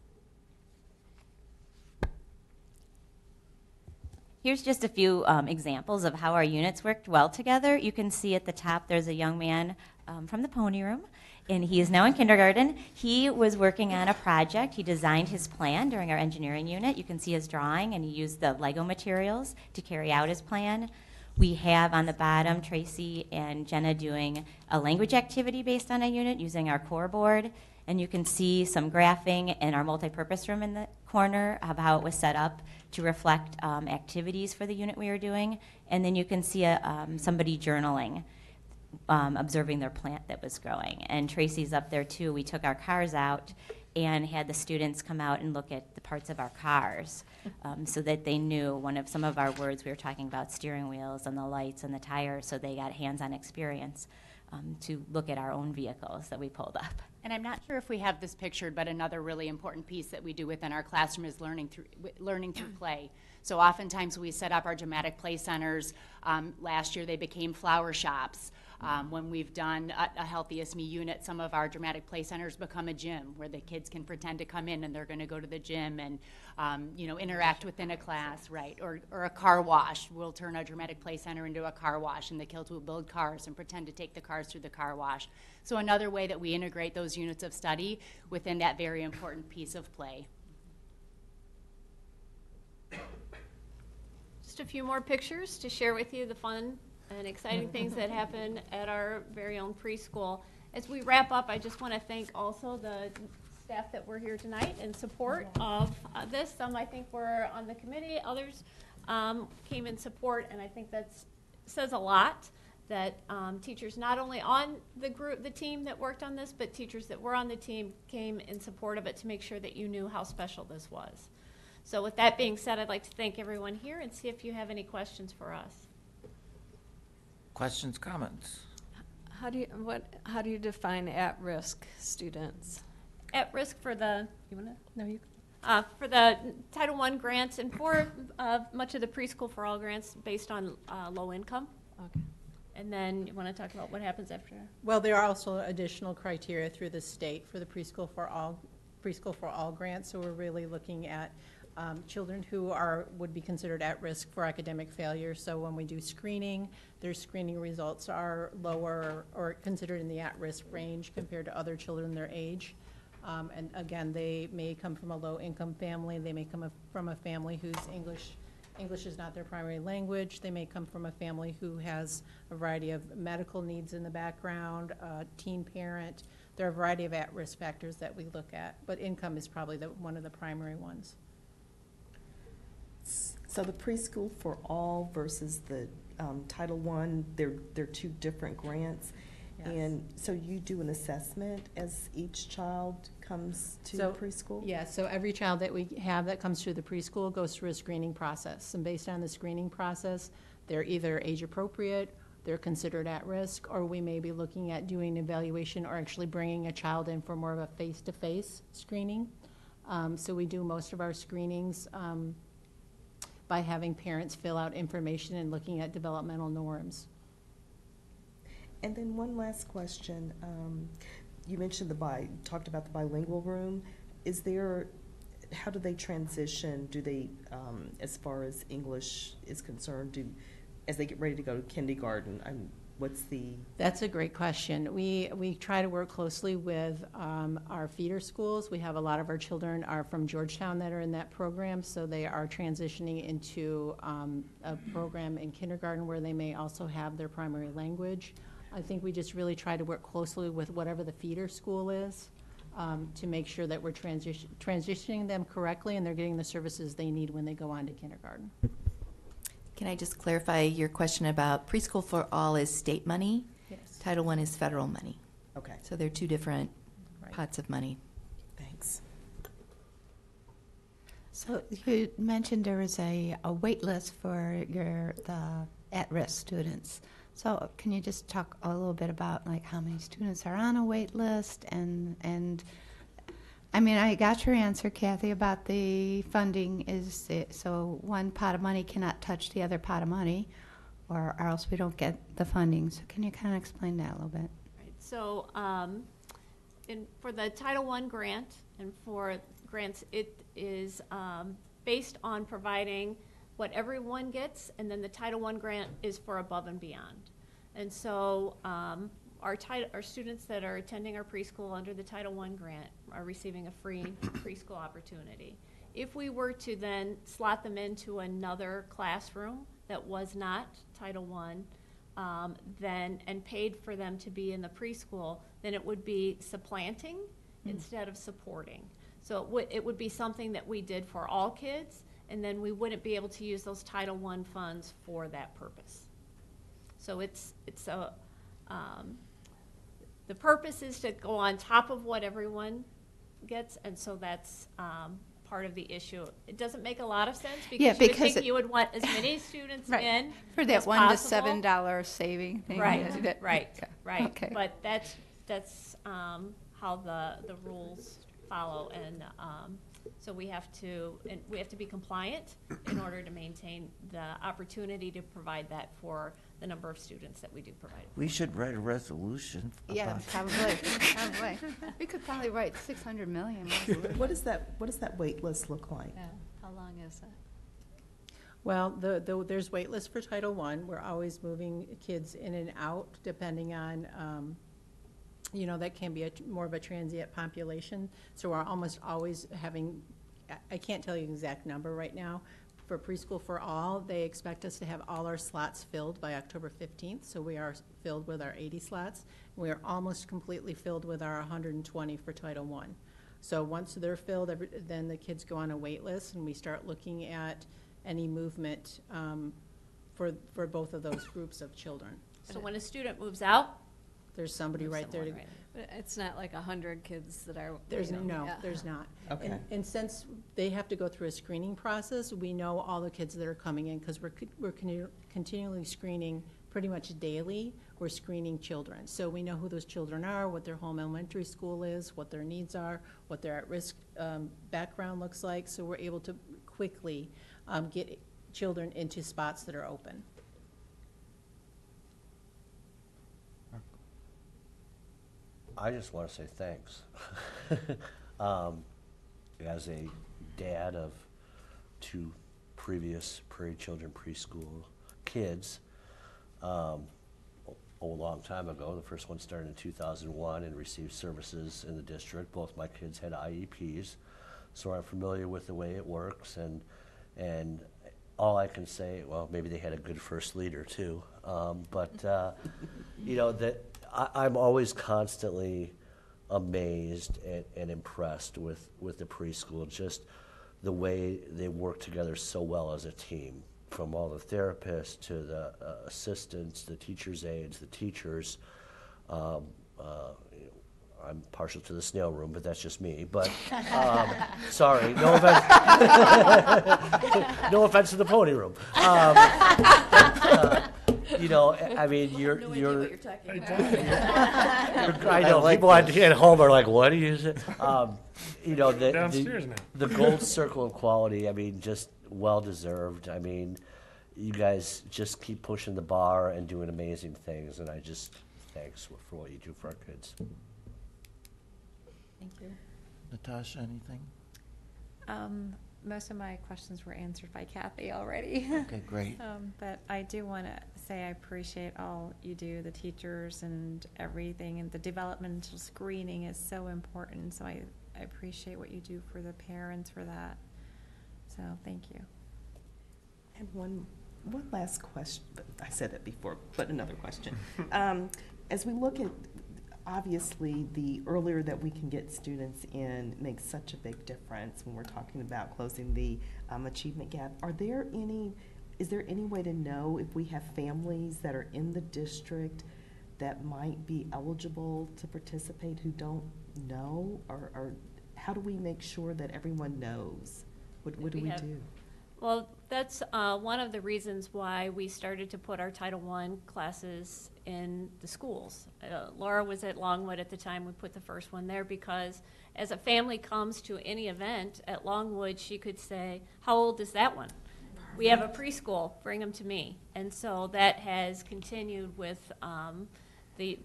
Here's just a few um, examples of how our units worked well together. You can see at the top there's a young man um, from the pony room, and he is now in kindergarten. He was working on a project. He designed his plan during our engineering unit. You can see his drawing, and he used the Lego materials to carry out his plan. We have on the bottom Tracy and Jenna doing a language activity based on a unit using our core board. And you can see some graphing in our multipurpose room in the corner of how it was set up to reflect um, activities for the unit we were doing. And then you can see a, um, somebody journaling, um, observing their plant that was growing. And Tracy's up there too. We took our cars out and had the students come out and look at the parts of our cars um, so that they knew one of some of our words we were talking about steering wheels and the lights and the tires so they got hands-on experience um, to look at our own vehicles that we pulled up And I'm not sure if we have this pictured, but another really important piece that we do within our classroom is learning through learning through play. So oftentimes we set up our dramatic play centers. Um, last year they became flower shops. Um, when we've done a, a Healthiest Me unit, some of our dramatic play centers become a gym where the kids can pretend to come in and they're going to go to the gym and um, you know interact within a class, right? Or, or a car wash. We'll turn a dramatic play center into a car wash, and the kids will build cars and pretend to take the cars through the car wash. So another way that we integrate those units of study within that very important piece of play. Just a few more pictures to share with you the fun and exciting things that happen at our very own preschool. As we wrap up, I just want to thank also the staff that were here tonight in support of uh, this. Some I think were on the committee, others um, came in support, and I think that says a lot that um, teachers not only on the group, the team that worked on this, but teachers that were on the team came in support of it to make sure that you knew how special this was. So with that being said, I'd like to thank everyone here and see if you have any questions for us. Questions, comments? How do you, what, how do you define at-risk students? At risk for the, you want to, no, you, Uh, For the Title I grants and for uh, much of the preschool for all grants based on uh, low income. Okay. And then you want to talk about what happens after? Well, there are also additional criteria through the state for the preschool for all, preschool for all grants. So we're really looking at um, children who are, would be considered at risk for academic failure. So when we do screening, their screening results are lower or considered in the at-risk range compared to other children their age. Um, And again, they may come from a low-income family, they may come a- from a family whose English, English is not their primary language, they may come from a family who has a variety of medical needs in the background, a teen parent. There are a variety of at-risk factors that we look at, but income is probably the, one of the primary ones. So the preschool for all versus the um, Title I, they're, they're two different grants. Yes. And so you do an assessment as each child comes to So- preschool? Yeah, so every child that we have that comes through the preschool goes through a screening process. And based on the screening process, they're either age appropriate, they're considered at risk, or we may be looking at doing evaluation or actually bringing a child in for more of a face-to-face screening. Um, So we do most of our screenings um, by having parents fill out information and looking at developmental norms. And then one last question. Um, You mentioned the bi, talked about the bilingual room. Is there, how do they transition? Do they, um, as far as English is concerned, do, as they get ready to go to kindergarten, I'm, what's the, That's a great question. We, we try to work closely with um, our feeder schools. We have a lot of our children are from Georgetown that are in that program, so they are transitioning into um, a program in kindergarten where they may also have their primary language. I think we just really try to work closely with whatever the feeder school is um, to make sure that we're transition, transitioning them correctly and they're getting the services they need when they go on to kindergarten. Can I just clarify your question about preschool for all is state money? Yes. Title I is federal money. okay, So they're two different Right. pots of money. thanks. So you mentioned there is a, a wait list for your, the at-risk students. So can you just talk a little bit about like how many students are on a wait list and, and, I mean, I got your answer Kathy about the funding is, so one pot of money cannot touch the other pot of money or, or else we don't get the funding. So can you kind of explain that a little bit? Right, So, um, in, for the Title I grant and for grants, it is, um, based on providing what everyone gets, and then the Title I grant is for above and beyond. And so, um, our tit- our students that are attending our preschool under the Title I grant are receiving a free preschool opportunity. If we were to then slot them into another classroom that was not Title I, um, then, and paid for them to be in the preschool, then it would be supplanting instead of supporting. So it would, it would be something that we did for all kids, and then we wouldn't be able to use those Title I funds for that purpose. So it's, it's a, um, the purpose is to go on top of what everyone gets, and so that's, um, part of the issue. It doesn't make a lot of sense, Yeah, because you would because think it- you would want as many students Right. in For that as one to possible. seven dollar saving thing. Right, that- right, okay. right. Okay. But that's, that's um, how the, the rules follow, and um, so we have to, and we have to be compliant in order to maintain the opportunity to provide that for the number of students that we do provide. We should write a resolution Yeah, about probably, probably. We could probably write six hundred million. What does that, what does that wait list look like? How long is it? Well, the, the, there's wait lists for Title I. We're always moving kids in and out depending on, um, you know, that can be a, more of a transient population. So we're almost always having, I- can't tell you exact number right now. For preschool for all, they expect us to have all our slots filled by October fifteenth, so we are filled with our eighty slots. We are almost completely filled with our hundred and twenty for Title I. So once they're filled, every- then the kids go on a wait list, and we start looking at any movement um, for, for both of those groups of children. So when a student moves out, There's somebody right there. to- someone right But It's not like a hundred kids that are. There's, you know, no, yeah. there's not. Okay. And- And since they have to go through a screening process, we know all the kids that are coming in, because we're, co- we're continu- continually screening pretty much daily, we're screening children. So we know who those children are, what their home elementary school is, what their needs are, what their at-risk um, background looks like, so we're able to quickly um, get children into spots that are open. I just want to say thanks. um, as a dad of two previous Prairie Children preschool kids, um, a long time ago, the first one started in 2001 and received services in the district. Both my kids had IEPs, so I'm familiar with the way it works. And and all I can say, well, maybe they had a good first leader too. Um, but uh, you know that I, I'm always constantly amazed and, and impressed with, with the preschool, just the way they work together so well as a team, from all the therapists to the uh, assistants, the teachers' aides, the teachers. Um, uh, you know, I'm partial to the snail room, but that's just me. But um, sorry, no offense. no offense to the pony room. Um, uh, you know, I mean, you're you're. what you're talking you're- about. I know I like people at, at home are like, "What do you say?" Um, you know, the, Downstairs the, now. the gold circle of quality. I mean, just well deserved. I mean, you guys just keep pushing the bar and doing amazing things, and I just thanks for what you do for our kids. Thank you. Natasha, anything? Um, most of my questions were answered by Kathy already. Okay, great. Um, but I do want to say I appreciate all you do, the teachers and everything, and the developmental screening is so important. So I, I appreciate what you do for the parents for that. So thank you. And one, one last question, I said that before, but another question. Um, As we look at, obviously, the earlier that we can get students in makes such a big difference when we're talking about closing the um, achievement gap. Are there any, is there any way to know if we have families that are in the district that might be eligible to participate who don't know? Or, or how do we make sure that everyone knows? What, what do We we do? Well, that's uh, one of the reasons why we started to put our Title I classes in the schools. Uh, Laura was at Longwood at the time we put the first one there because as a family comes to any event at Longwood, she could say, How old is that one? We have a preschool, bring them to me. And so that has continued with um, the,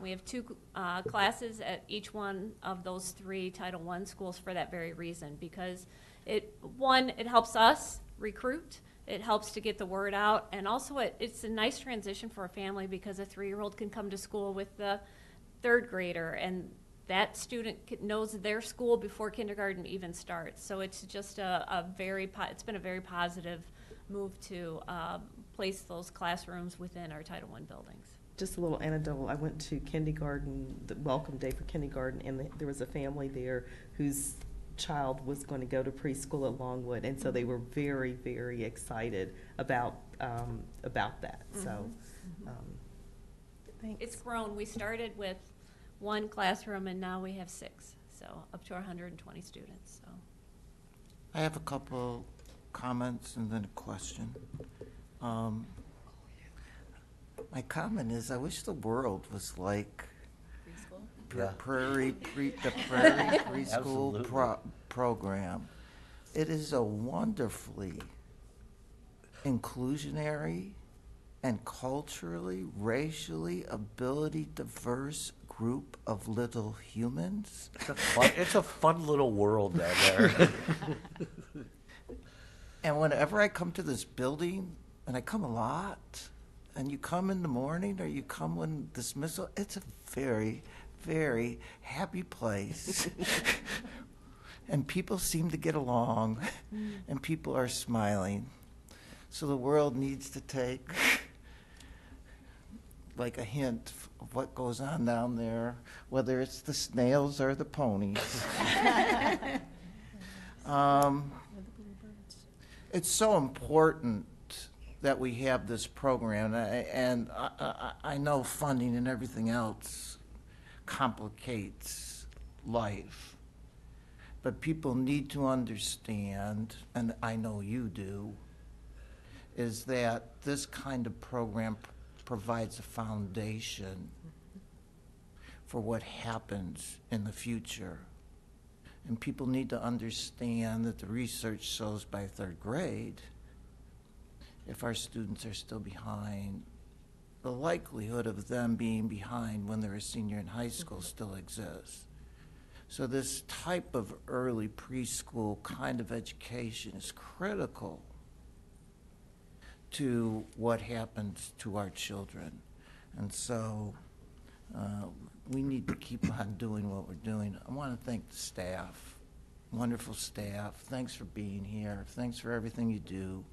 we have two uh, classes at each one of those three Title I schools for that very reason, because it, one, it helps us recruit, it helps to get the word out, and also it, it's a nice transition for a family because a three-year-old can come to school with the third grader, and that student knows their school before kindergarten even starts. So it's just a, a very, po- it's been a very positive move to uh, place those classrooms within our Title I buildings. Just a little anecdotal. I went to kindergarten, the welcome day for kindergarten, and the- there was a family there whose child was going to go to preschool at Longwood, and so they were very, very excited about um, about that. So, um, thanks. It's grown. We started with one classroom and now we have six, so up to 120 students, so. I have a couple comments and then a question. Um, My comment is, I wish the world was like Pr- Yeah. Prairie, pre- the Prairie Preschool Absolutely. pro- program. It is a wonderfully inclusionary and culturally, racially, ability diverse group of little humans. It's a fun, it's a fun little world down there. And whenever I come to this building, and I come a lot, and you come in the morning or you come when dismissal, it's a very, very happy place. and people seem to get along, mm. and people are smiling. So the world needs to take like a hint of what goes on down there, whether it's the snails or the ponies. um, it's so important that we have this program, and I, I, I, know funding and everything else complicates life. But people need to understand, and I know you do, is that this kind of program provides a foundation for what happens in the future. And people need to understand that the research shows by third grade, if our students are still behind, the likelihood of them being behind when they're a senior in high school mm-hmm. still exists. So this type of early preschool kind of education is critical to what happens to our children. And so uh, we need to keep on doing what we're doing. I want to thank the staff, wonderful staff. Thanks for being here. Thanks for everything you do.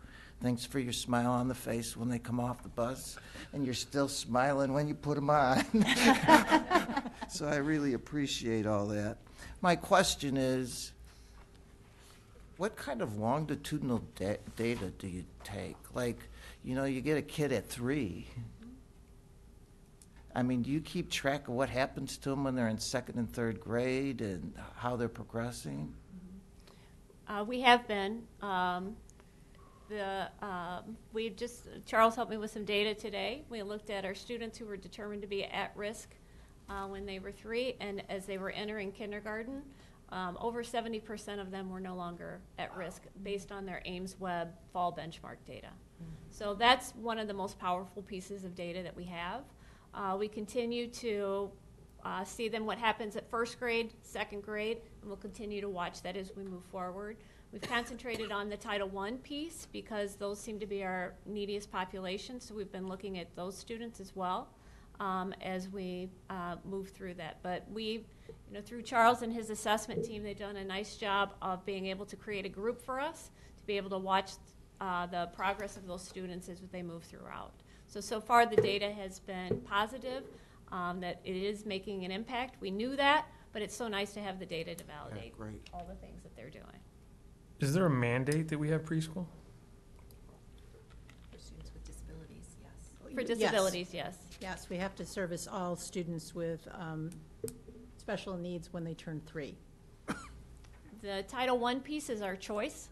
Thanks for your smile on the face when they come off the bus, and you're still smiling when you put them on. so I really appreciate all that. My question is what kind of longitudinal da- data do you take? Like, you know, you get a kid at three. I mean, do you keep track of what happens to them when they're in second and third grade and how they're progressing? Uh, we have been. Um, the, um, we just, Charles helped me with some data today. We looked at our students who were determined to be at risk uh, when they were three, and as they were entering kindergarten, um, over 70% of them were no longer at risk based on their AIMSweb fall benchmark data. So that's one of the most powerful pieces of data that we have. Uh, we continue to uh, see then what happens at first grade, second grade, and we'll continue to watch that as we move forward. We've concentrated on the Title I piece because those seem to be our neediest population, so we've been looking at those students as well um, as we uh, move through that. But we, you know, through Charles and his assessment team, they've done a nice job of being able to create a group for us to be able to watch uh, the progress of those students as they move throughout. So, so far the data has been positive, um, that it is making an impact. We knew that, but it's so nice to have the data to validate great. all the things that they're doing. Is there a mandate that we have preschool? For students with disabilities, yes. For Yes. disabilities, yes. Yes, we have to service all students with um, special needs when they turn three. The Title I piece is our choice.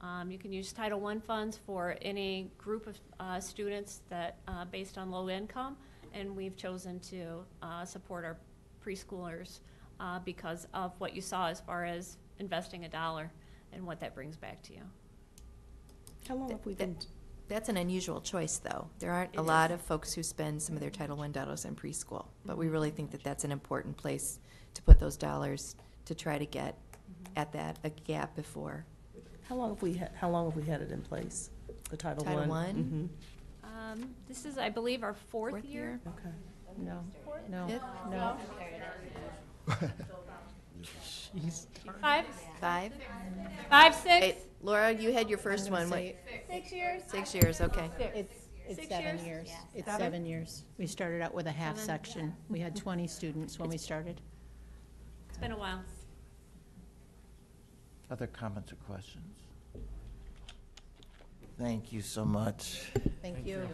Um, you can use Title I funds for any group of uh, students that, uh, based on low income, and we've chosen to uh, support our preschoolers uh, because of what you saw as far as investing a dollar and what that brings back to you. How long have we been, That's an unusual choice, though. There aren't a It lot of folks who spend some of their Title I dollars in preschool, but we really think that that's an important place to put those dollars to try to get at that, a gap before. how long have we, ha- how long have we had it in place? The Title I? Title I? Mhm. Um, This is, I believe, our fourth Fourth year. year? Okay. No, no, Fifth? no. Five, Five? five, Hey, six, Laura, you had your 1st one. What- six years? Six years, okay. It's, it's Six seven years? years. It's Seven? seven years. We started out with a half Seven. section. We had 20 students when we started. It's been a while. Other comments or questions? Thank you so much. Thank you.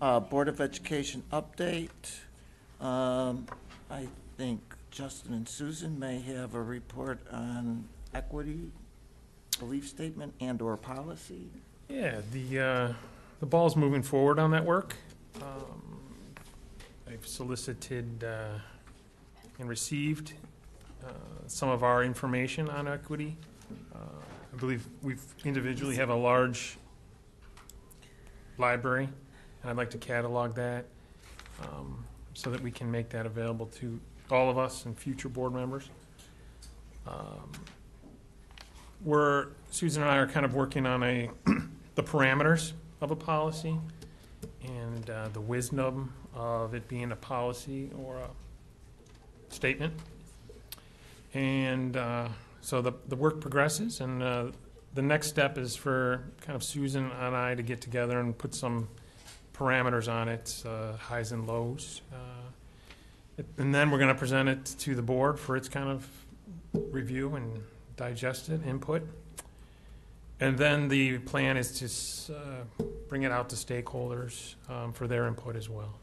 Uh, Board of Education update. Um, I think Justin and Susan may have a report on equity, belief statement, and/or policy. Yeah, the, uh, the ball's moving forward on that work. Um, I've solicited uh, and received uh, some of our information on equity. Uh, I believe we've individually have a large library, and I'd like to catalog that um, so that we can make that available to all of us and future board members. Um, We're, Susan and I are kind of working on a, the parameters of a policy and uh, the wisdom of it being a policy or a statement. And uh, so the, the work progresses, and uh, the next step is for kind of Susan and I to get together and put some parameters on it, uh, highs and lows. Uh, And then we're going to present it to the board for its kind of review and digest it, input. And then the plan is to uh, bring it out to stakeholders um, for their input as well.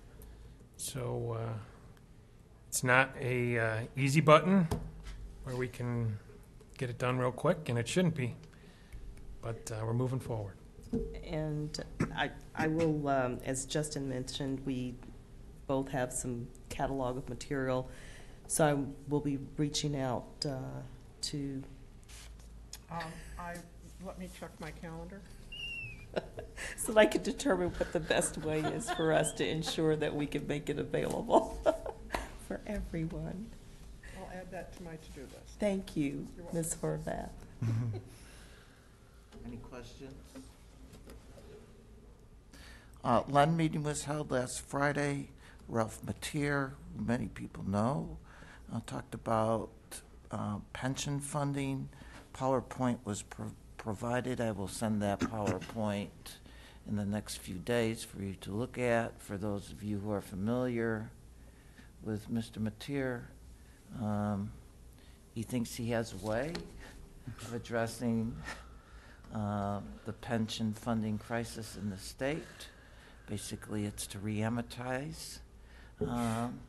So uh, It's not a uh, easy button where we can get it done real quick, and it shouldn't be. But uh, we're moving forward. And I, I will, um, as Justin mentioned, we both have some catalog of material. So I will be reaching out uh, to, Um, I, let me check my calendar. so that I can determine what the best way is for us to ensure that we can make it available for everyone. I'll add that to my to-do list. Thank you, Ms. Horvath. Any questions? Uh, LEND meeting was held last Friday. Ralph Martire, who many people know, uh, talked about uh, pension funding. PowerPoint was pro- provided. I will send that PowerPoint in the next few days for you to look at. For those of you who are familiar with Mr. Martire, um, he thinks he has a way of addressing uh, the pension funding crisis in the state. Basically, it's to re-amortize um,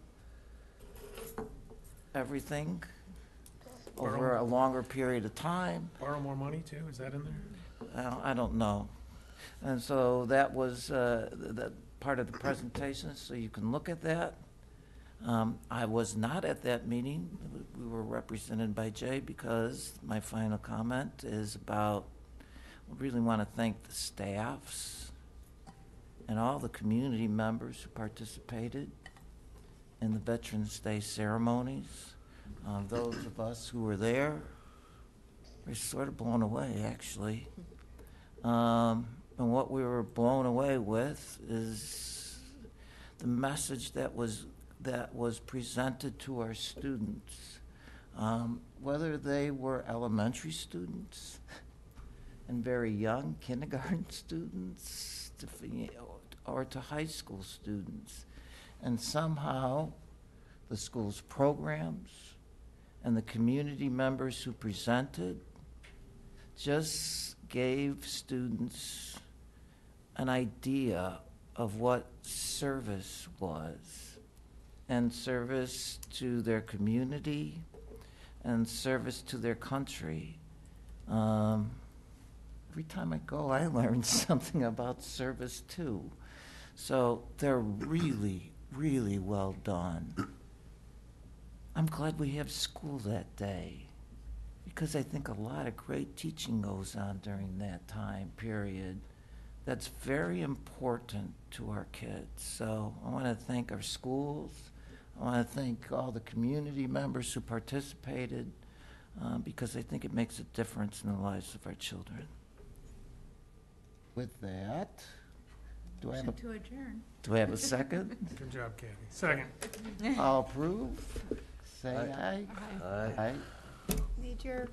everything over a longer period of time. Borrow more money too, is that in there? Well, I don't know. And so that was uh, th- that part of the presentation, so you can look at that. Um, I was not at that meeting. We were represented by Jay because my final comment is about, I really want to thank the staffs and all the community members who participated in the Veterans Day ceremonies. Uh, Those of us who were there were sort of blown away, actually. Um, and what we were blown away with is the message that was that was presented to our students, um, whether they were elementary students and very young kindergarten students, to, or to high school students, and somehow the school's programs and the community members who presented just gave students an idea of what service was and service to their community and service to their country. Um, every time I go, I learn something about service too. So they're really, really well done. I'm glad we have school that day because I think a lot of great teaching goes on during that time period. That's very important to our kids. So I want to thank our schools. I want to thank all the community members who participated uh, because I think it makes a difference in the lives of our children. With that, do I have a, to adjourn. do I have a second? Good job, Kathy. Second. All approve? Say aye. Aye. Aye. Need your